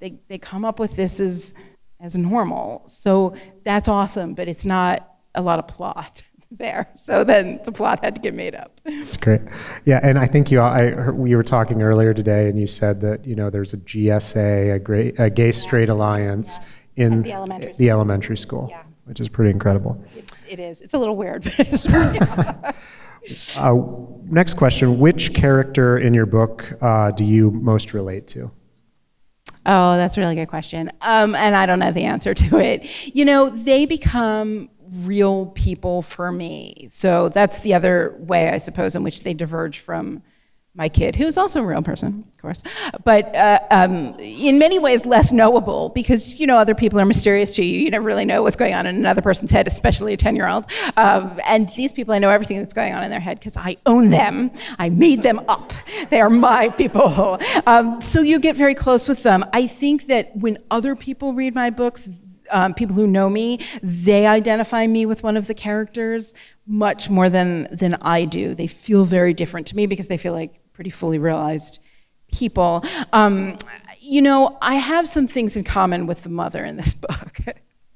They they come up with this as as normal. So that's awesome, but it's not a lot of plot there. So then the plot had to get made up. That's great. Yeah, and I think you I heard, we were talking earlier today, and you said that you know there's a GSA, a, great, a gay straight alliance yeah. in the elementary school. the elementary school, yeah. which is pretty incredible. It's, it is. It's a little weird, but it's. Yeah. uh, next question: Which character in your book uh, do you most relate to? Oh, that's a really good question. Um, and I don't know the answer to it. You know, they become real people for me. So that's the other way, I suppose, in which they diverge from my kid, who's also a real person, of course, but uh, um, in many ways less knowable because you know other people are mysterious to you. You never really know what's going on in another person's head, especially a ten-year-old. Um, and these people, I know everything that's going on in their head because I own them. I made them up. They are my people. Um, so you get very close with them. I think that when other people read my books, um, people who know me, they identify me with one of the characters much more than than I do. They feel very different to me because they feel like pretty fully realized people. Um, you know, I have some things in common with the mother in this book.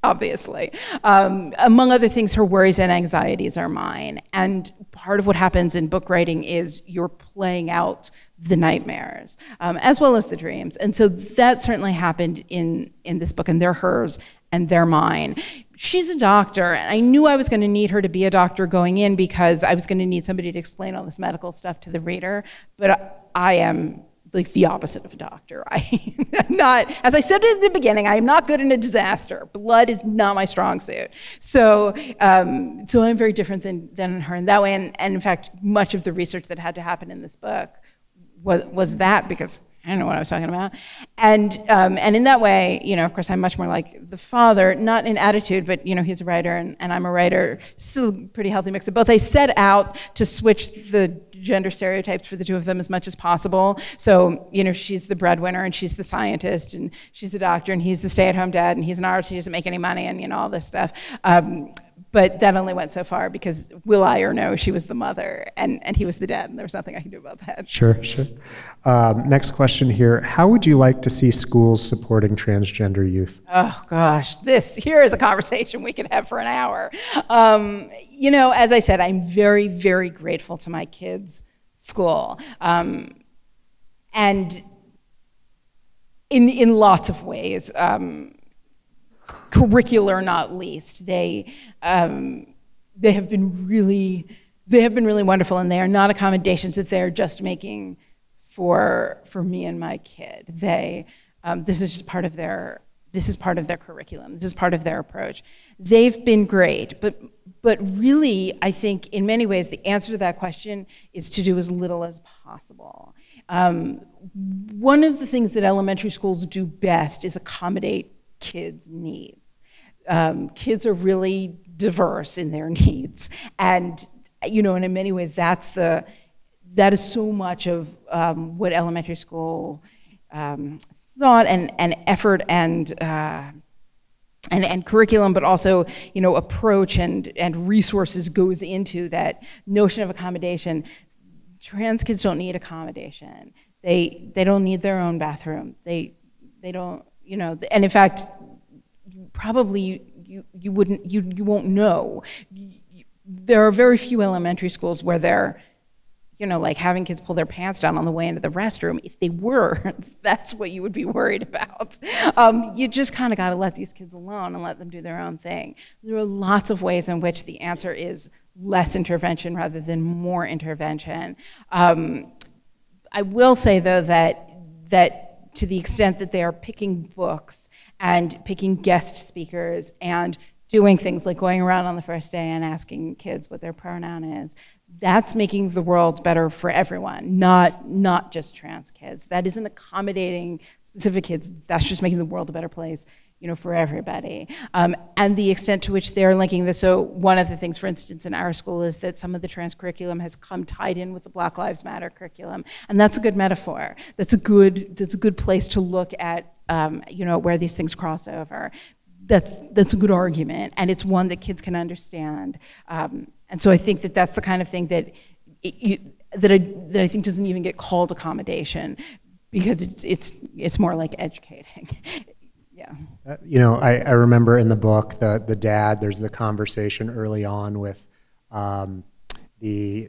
obviously. Um, among other things, her worries and anxieties are mine. And part of what happens in book writing is you're playing out the nightmares um, as well as the dreams. And so that certainly happened in, in this book, and they're hers and they're mine. she's a doctor, and I knew I was going to need her to be a doctor going in because I was going to need somebody to explain all this medical stuff to the reader. But I am like the opposite of a doctor. I am not, as I said at the beginning, I am not good in a disaster. Blood is not my strong suit. So, um, so I'm very different than, than her in that way. And, and in fact, much of the research that had to happen in this book was, was that because I don't know what I was talking about. And, um, and in that way, you know, of course, I'm much more like the father, not in attitude, but, you know, he's a writer and, and I'm a writer. Still pretty healthy mix of both. I set out to switch the gender stereotypes for the two of them as much as possible. So, you know, she's the breadwinner and she's the scientist and she's the doctor and he's the stay-at-home dad and he's an artist, he doesn't make any money and, you know, all this stuff. Um, but that only went so far because will I or no, she was the mother and, and he was the dad, and there was nothing I could do about that. Sure, sure. Um, next question here. How would you like to see schools supporting transgender youth? Oh gosh, this here is a conversation we could have for an hour. Um, you know, as I said, I'm very, very grateful to my kids' school. Um, and in, in lots of ways. Um, curricular not least. They, um, they have been really, they have been really wonderful and they are not accommodations that they're just making for, for me and my kid. They, um, this is just part of their, this is part of their curriculum. This is part of their approach. They've been great, but, but really, I think in many ways, the answer to that question is to do as little as possible. Um, one of the things that elementary schools do best is accommodate kids' needs. Um, kids are really diverse in their needs, and you know, and in many ways, that's the that is so much of um, what elementary school um, thought and, and effort and uh, and, and curriculum, but also you know approach and, and resources goes into that notion of accommodation. Trans kids don't need accommodation. They they don't need their own bathroom. They they don't you know, and in fact, probably you, you wouldn't, you, you won't know. There are very few elementary schools where they're, you know, like having kids pull their pants down on the way into the restroom. If they were, that's what you would be worried about. Um, you just kind of got to let these kids alone and let them do their own thing. There are lots of ways in which the answer is less intervention rather than more intervention. Um, I will say though that that to the extent that they are picking books and picking guest speakers and doing things like going around on the first day and asking kids what their pronoun is that's making the world better for everyone not not just trans kids. That isn't accommodating specific kids. That's just making the world a better place you know, for everybody. Um, and the extent to which they're linking this. So one of the things, for instance, in our school is that some of the trans curriculum has come tied in with the Black Lives Matter curriculum. And that's a good metaphor. That's a good, that's a good place to look at, um, you know, where these things cross over. That's, that's a good argument. And it's one that kids can understand. Um, and so I think that that's the kind of thing that, it, you, that, I, that I think doesn't even get called accommodation because it's, it's, it's more like educating. Yeah. Uh, you know, I, I remember in the book, the, the dad, there's the conversation early on with um, the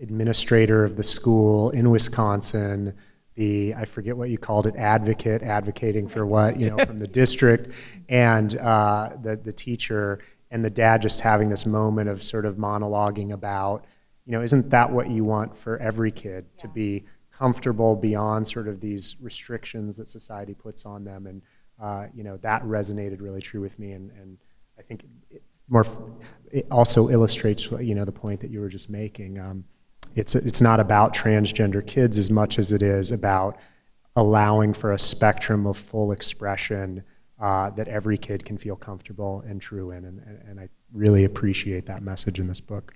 administrator of the school in Wisconsin, the, I forget what you called it, advocate, advocating for what, you know, from the district, and uh, the, the teacher, and the dad just having this moment of sort of monologuing about, you know, isn't that what you want for every kid to be comfortable beyond sort of these restrictions that society puts on them and uh, you know, that resonated really true with me, and, and I think it more it also illustrates you know the point that you were just making. Um, it's it's not about transgender kids as much as it is about allowing for a spectrum of full expression uh, that every kid can feel comfortable and true in, and, and, and I really appreciate that message in this book.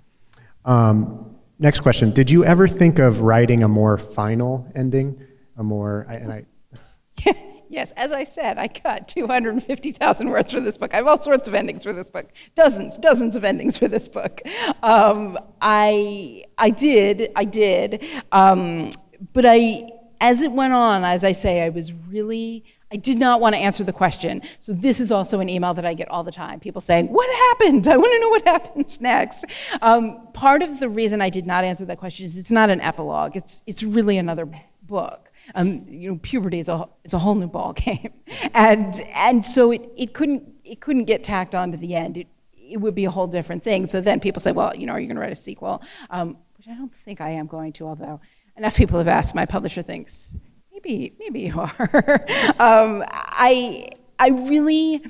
Um, next question: Did you ever think of writing a more final ending, a more and I Yes, as I said, I cut 250,000 words for this book. I have all sorts of endings for this book, dozens, dozens of endings for this book. Um, I, I did, I did, um, but I, as it went on, as I say, I was really, I did not want to answer the question. So this is also an email that I get all the time. People saying, what happened? I want to know what happens next. Um, part of the reason I did not answer that question is it's not an epilogue. It's, it's really another book. Um, you know, puberty is a, is a whole new ball game. and, and so it, it couldn't, it couldn't get tacked on to the end. It, it would be a whole different thing. So then people say, well, you know, are you going to write a sequel? Um, which I don't think I am going to, although enough people have asked. My publisher thinks maybe, maybe you are. um, I, I really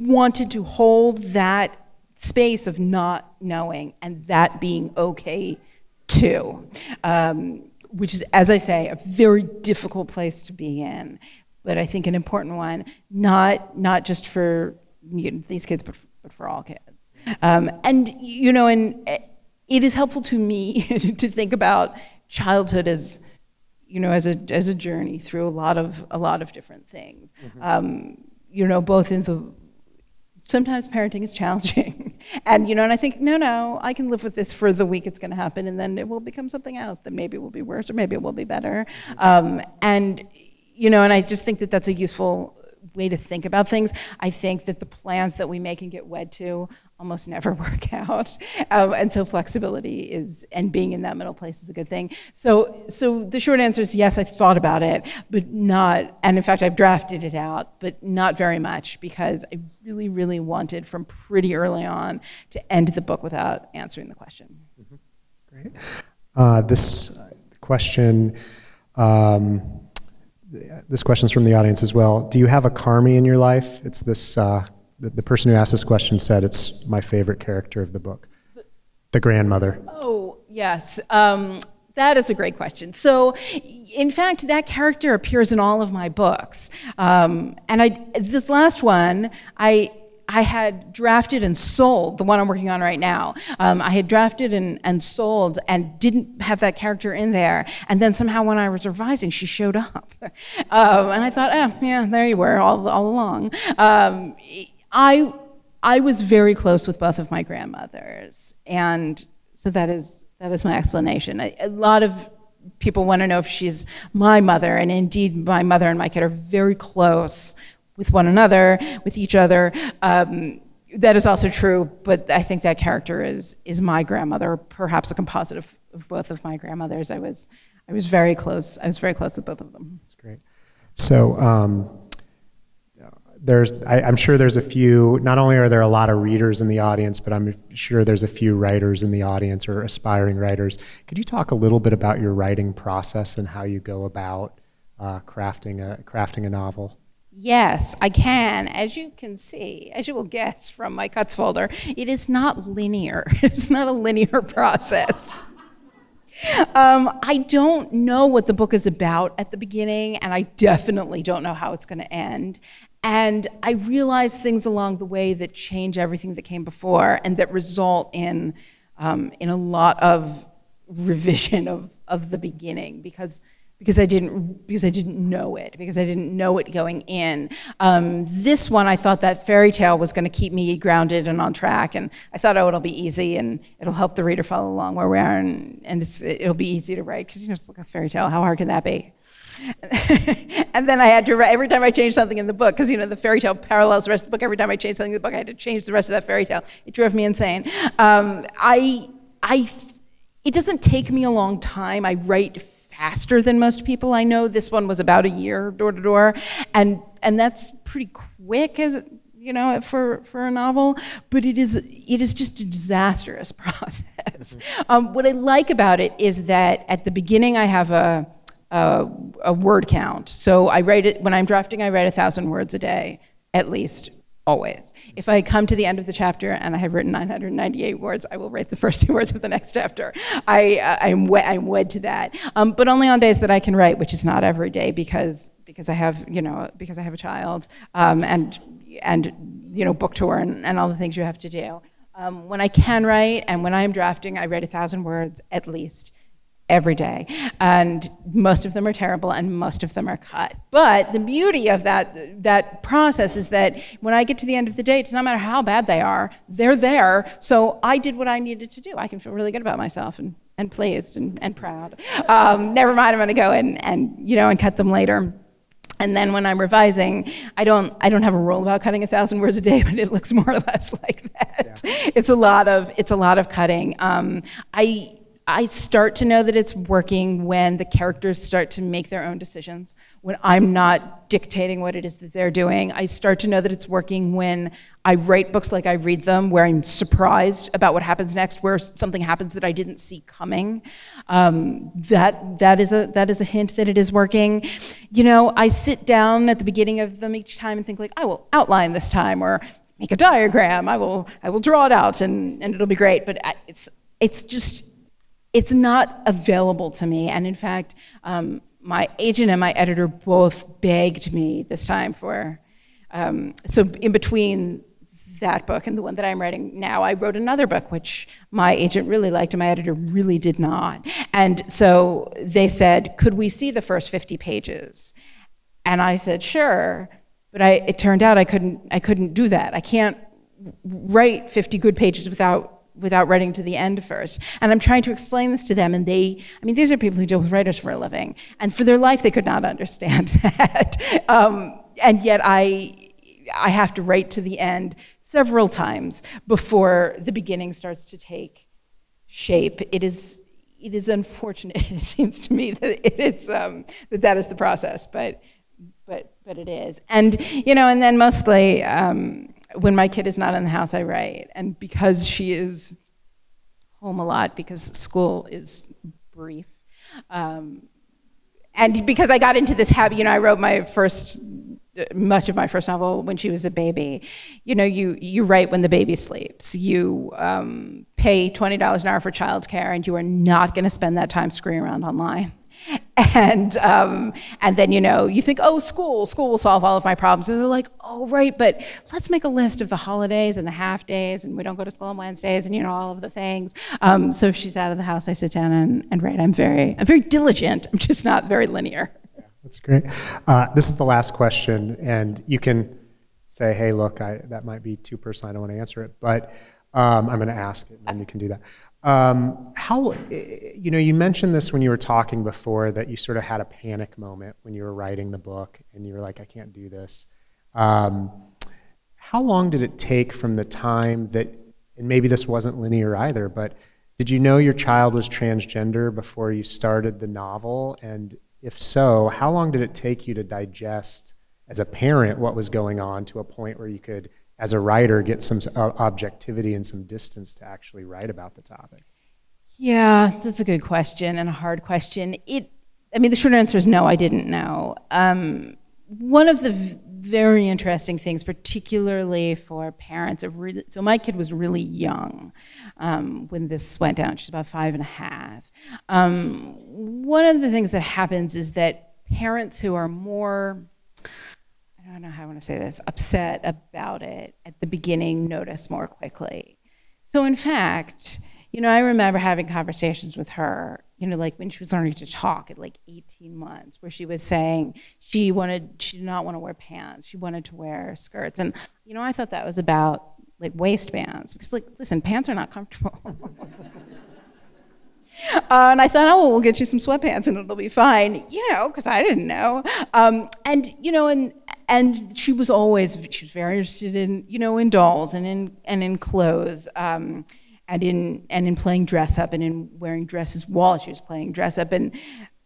wanted to hold that space of not knowing and that being okay too, um, which is, as I say, a very difficult place to be in, but I think an important one, not, not just for you know, these kids, but for, but for all kids. Um, and, you know, and it is helpful to me to think about childhood as, you know, as a, as a journey through a lot of, a lot of different things. Mm -hmm. um, you know, both in the sometimes parenting is challenging. and, you know, and I think, no, no, I can live with this for the week it's going to happen, and then it will become something else that maybe it will be worse or maybe it will be better. Um, and, you know, and I just think that that's a useful way to think about things. I think that the plans that we make and get wed to almost never work out um, until flexibility is and being in that middle place is a good thing. So, so the short answer is yes, I thought about it, but not. And in fact, I've drafted it out, but not very much because I really, really wanted from pretty early on to end the book without answering the question. Mm -hmm. Great. Uh, this question. Um, this question is from the audience as well. Do you have a Carmy in your life? It's this, uh, the, the, person who asked this question said it's my favorite character of the book. The grandmother. Oh, yes. Um, that is a great question. So, in fact, that character appears in all of my books. Um, and I, this last one, I, I had drafted and sold the one I'm working on right now. Um, I had drafted and, and sold and didn't have that character in there. And then somehow when I was revising, she showed up. um, and I thought, oh, yeah, there you were all, all along. Um, I, I was very close with both of my grandmothers. And so that is, that is my explanation. A, a lot of people want to know if she's my mother, and indeed, my mother and my kid are very close with one another, with each other. Um, that is also true, but I think that character is is my grandmother, perhaps a composite of, of both of my grandmothers. I was I was very close. I was very close with both of them. That's great. So um, there's I, am sure there's a few. Not only are there a lot of readers in the audience, but I'm sure there's a few writers in the audience or aspiring writers. Could you talk a little bit about your writing process and how you go about uh, crafting a crafting a novel? Yes, I can. As you can see, as you will guess from my cuts folder, it is not linear. It's not a linear process. Um, I don't know what the book is about at the beginning, and I definitely don't know how it's going to end. And I realize things along the way that change everything that came before and that result in, um, in a lot of revision of, of the beginning because because I didn't because I didn't know it because I didn't know it going in. Um, this one I thought that fairy tale was going to keep me grounded and on track, and I thought oh it'll be easy and it'll help the reader follow along where we are, and, and it'll be easy to write because you know it's like a fairy tale. How hard can that be? and then I had to write every time I changed something in the book because you know the fairy tale parallels the rest of the book. Every time I changed something in the book, I had to change the rest of that fairy tale. It drove me insane. Um, I I it doesn't take me a long time. I write faster than most people I know. This one was about a year door to door, and and that's pretty quick as you know for for a novel. But it is it is just a disastrous process. Mm-hmm. Um, what I like about it is that at the beginning I have a a, a word count. So I write it when I'm drafting. I write a thousand words a day at least always. If I come to the end of the chapter and I have written 998 words, I will write the first two words of the next chapter. I, uh, I'm, wed, I'm wed to that, um, but only on days that I can write, which is not every day because because I have you know because I have a child um, and and you know book tour and, and all the things you have to do. Um, when I can write and when I'm drafting, I write a thousand words at least every day. And most of them are terrible and most of them are cut. But the beauty of that, that process is that when I get to the end of the day, it's no matter how bad they are, they're there. So I did what I needed to do. I can feel really good about myself and, and pleased and, and proud. Um, never mind, I'm going to go and, and, you know, and cut them later. And then when I'm revising, I don't I don't have a rule about cutting a thousand words a day, but it looks more or less like that. Yeah. It's a lot of it's a lot of cutting. Um, I I start to know that it's working when the characters start to make their own decisions, when I'm not dictating what it is that they're doing. I start to know that it's working when I write books like I read them, where I'm surprised about what happens next, where something happens that I didn't see coming. Um, that, that, is a, that is a hint that it is working. You know, I sit down at the beginning of them each time and think like, I will outline this time, or make a diagram. I will, I will draw it out and, and it'll be great. But it's, it's just, it's not available to me. And in fact, um, my agent and my editor both begged me this time for, um, so in between that book and the one that I'm writing now, I wrote another book, which my agent really liked and my editor really did not. And so they said, could we see the first 50 pages? And I said, sure. But I, it turned out I couldn't, I couldn't do that. I can't write 50 good pages without without writing to the end first. And I'm trying to explain this to them, and they, I mean, these are people who deal with writers for a living, and for their life they could not understand that. um, and yet I, I have to write to the end several times before the beginning starts to take shape. It is, it is unfortunate, it seems to me, that it is, um, that that is the process, but, but, but it is. And, you know, and then mostly, um, when my kid is not in the house, I write. And because she is home a lot, because school is brief, um, and because I got into this habit, you know, I wrote my first, much of my first novel when she was a baby. You know, you, you write when the baby sleeps. You um, pay $20 an hour for childcare, and you are not going to spend that time screwing around online. And, um, and then, you know, you think, oh, school, school will solve all of my problems. And they're like, oh, right, but let's make a list of the holidays and the half days, and we don't go to school on Wednesdays, and, you know, all of the things. Um, so if she's out of the house, I sit down and, and write. I'm very, I'm very diligent. I'm just not very linear. That's great. Uh, this is the last question, and you can say, hey, look, I, that might be too personal. I don't want to answer it, but um, I'm going to ask it, and then you can do that. Um, how, you know, you mentioned this when you were talking before that you sort of had a panic moment when you were writing the book and you were like, I can't do this. Um, how long did it take from the time that, and maybe this wasn't linear either, but did you know your child was transgender before you started the novel? And if so, how long did it take you to digest as a parent what was going on to a point where you could as a writer get some objectivity and some distance to actually write about the topic? Yeah, that's a good question and a hard question. It, I mean, the short answer is no, I didn't know. Um, one of the very interesting things, particularly for parents of really, so my kid was really young um, when this went down. She's about five and a half. Um, one of the things that happens is that parents who are more I don't know how I want to say this, upset about it at the beginning notice more quickly. So, in fact, you know, I remember having conversations with her, you know, like when she was learning to talk at like 18 months, where she was saying she wanted, she did not want to wear pants, she wanted to wear skirts. And, you know, I thought that was about like waistbands, because, like, listen, pants are not comfortable. Uh, and I thought, oh, well, we'll get you some sweatpants and it'll be fine, you know, because I didn't know. Um, and you know, and and she was always she was very interested in you know in dolls and in and in clothes um, and in and in playing dress up and in wearing dresses while she was playing dress up and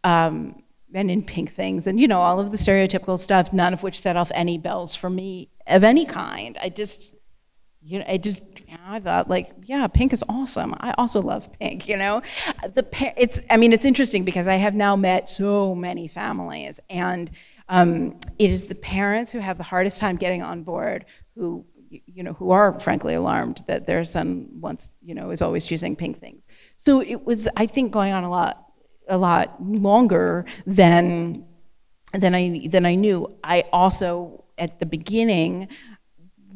um, and in pink things and you know all of the stereotypical stuff none of which set off any bells for me of any kind. I just you know i just i thought like yeah pink is awesome. I also love pink you know? The it's i mean it's interesting because i have now met so many families and um, it is the parents who have the hardest time getting on board, who you know, who are frankly alarmed that their son wants, you know, is always choosing pink things. So it was, I think, going on a lot, a lot longer than than I than I knew. I also, at the beginning,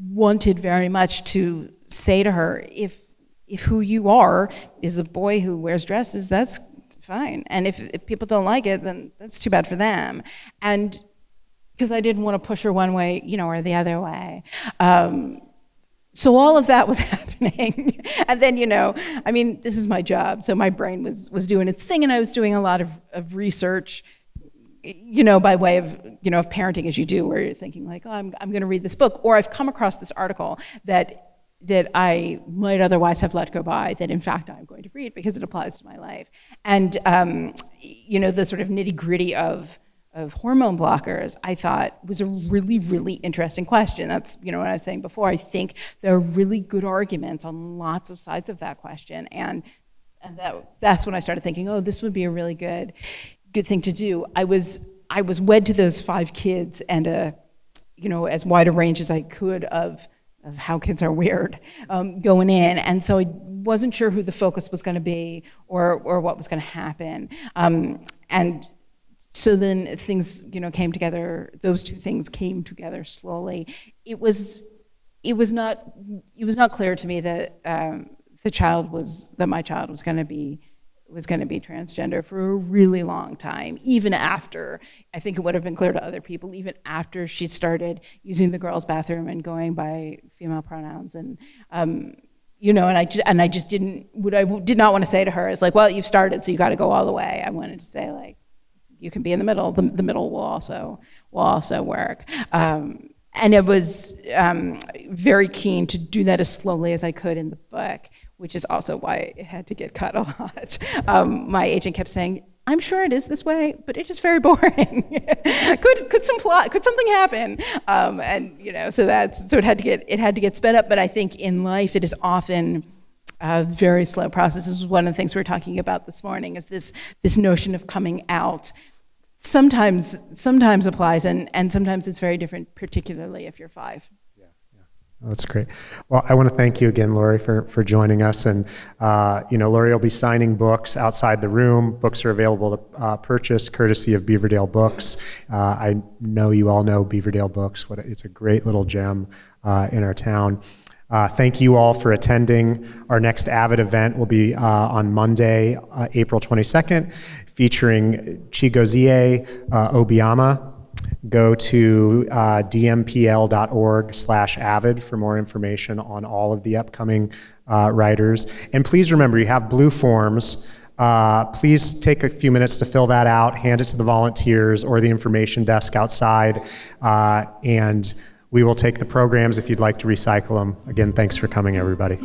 wanted very much to say to her, if if who you are is a boy who wears dresses, that's fine. And if, if people don't like it, then that's too bad for them. And because I didn't want to push her one way, you know, or the other way. Um, so all of that was happening. and then, you know, I mean, this is my job. So my brain was, was doing its thing and I was doing a lot of, of research, you know, by way of, you know, of parenting as you do, where you're thinking like, oh, I'm, I'm going to read this book. Or I've come across this article that that I might otherwise have let go by that in fact I'm going to read because it applies to my life. And um, you know the sort of nitty gritty of of hormone blockers, I thought was a really, really interesting question. That's you know what I was saying before. I think there are really good arguments on lots of sides of that question, and and that that's when I started thinking, oh, this would be a really good good thing to do. I was I was wed to those five kids and a you know as wide a range as I could of of how kids are weird um, going in, and so I wasn't sure who the focus was going to be or or what was going to happen, um, and so then things you know came together. Those two things came together slowly. It was it was not it was not clear to me that um, the child was that my child was going to be was going to be transgender for a really long time, even after, I think it would have been clear to other people, even after she started using the girls' bathroom and going by female pronouns. And, um, you know, and I, just, and I just didn't, what I did not want to say to her is like, well, you've started, so you got to go all the way. I wanted to say like, you can be in the middle, the, the middle will also, will also work. Um, and it was um, very keen to do that as slowly as I could in the book, which is also why it had to get cut a lot. Um, my agent kept saying, I'm sure it is this way, but it's just very boring. could could some plot could something happen? Um, and you know, so that's so it had to get it had to get sped up. But I think in life it is often a very slow process. This is one of the things we were talking about this morning. Is this this notion of coming out sometimes sometimes applies and, and sometimes it's very different, particularly if you're five. That's great. Well, I want to thank you again, Laurie, for, for joining us. And, uh, you know, Laurie will be signing books outside the room. Books are available to uh, purchase courtesy of Beaverdale Books. Uh, I know you all know Beaverdale Books. What It's a great little gem uh, in our town. Uh, thank you all for attending. Our next AVID event will be uh, on Monday, April 22nd featuring Chigozie Obioma. Go to uh, dmpl.org slash avid for more information on all of the upcoming uh, writers. And please remember, you have blue forms. Uh, please take a few minutes to fill that out, hand it to the volunteers or the information desk outside, uh, and we will take the programs if you'd like to recycle them. Again, thanks for coming, everybody.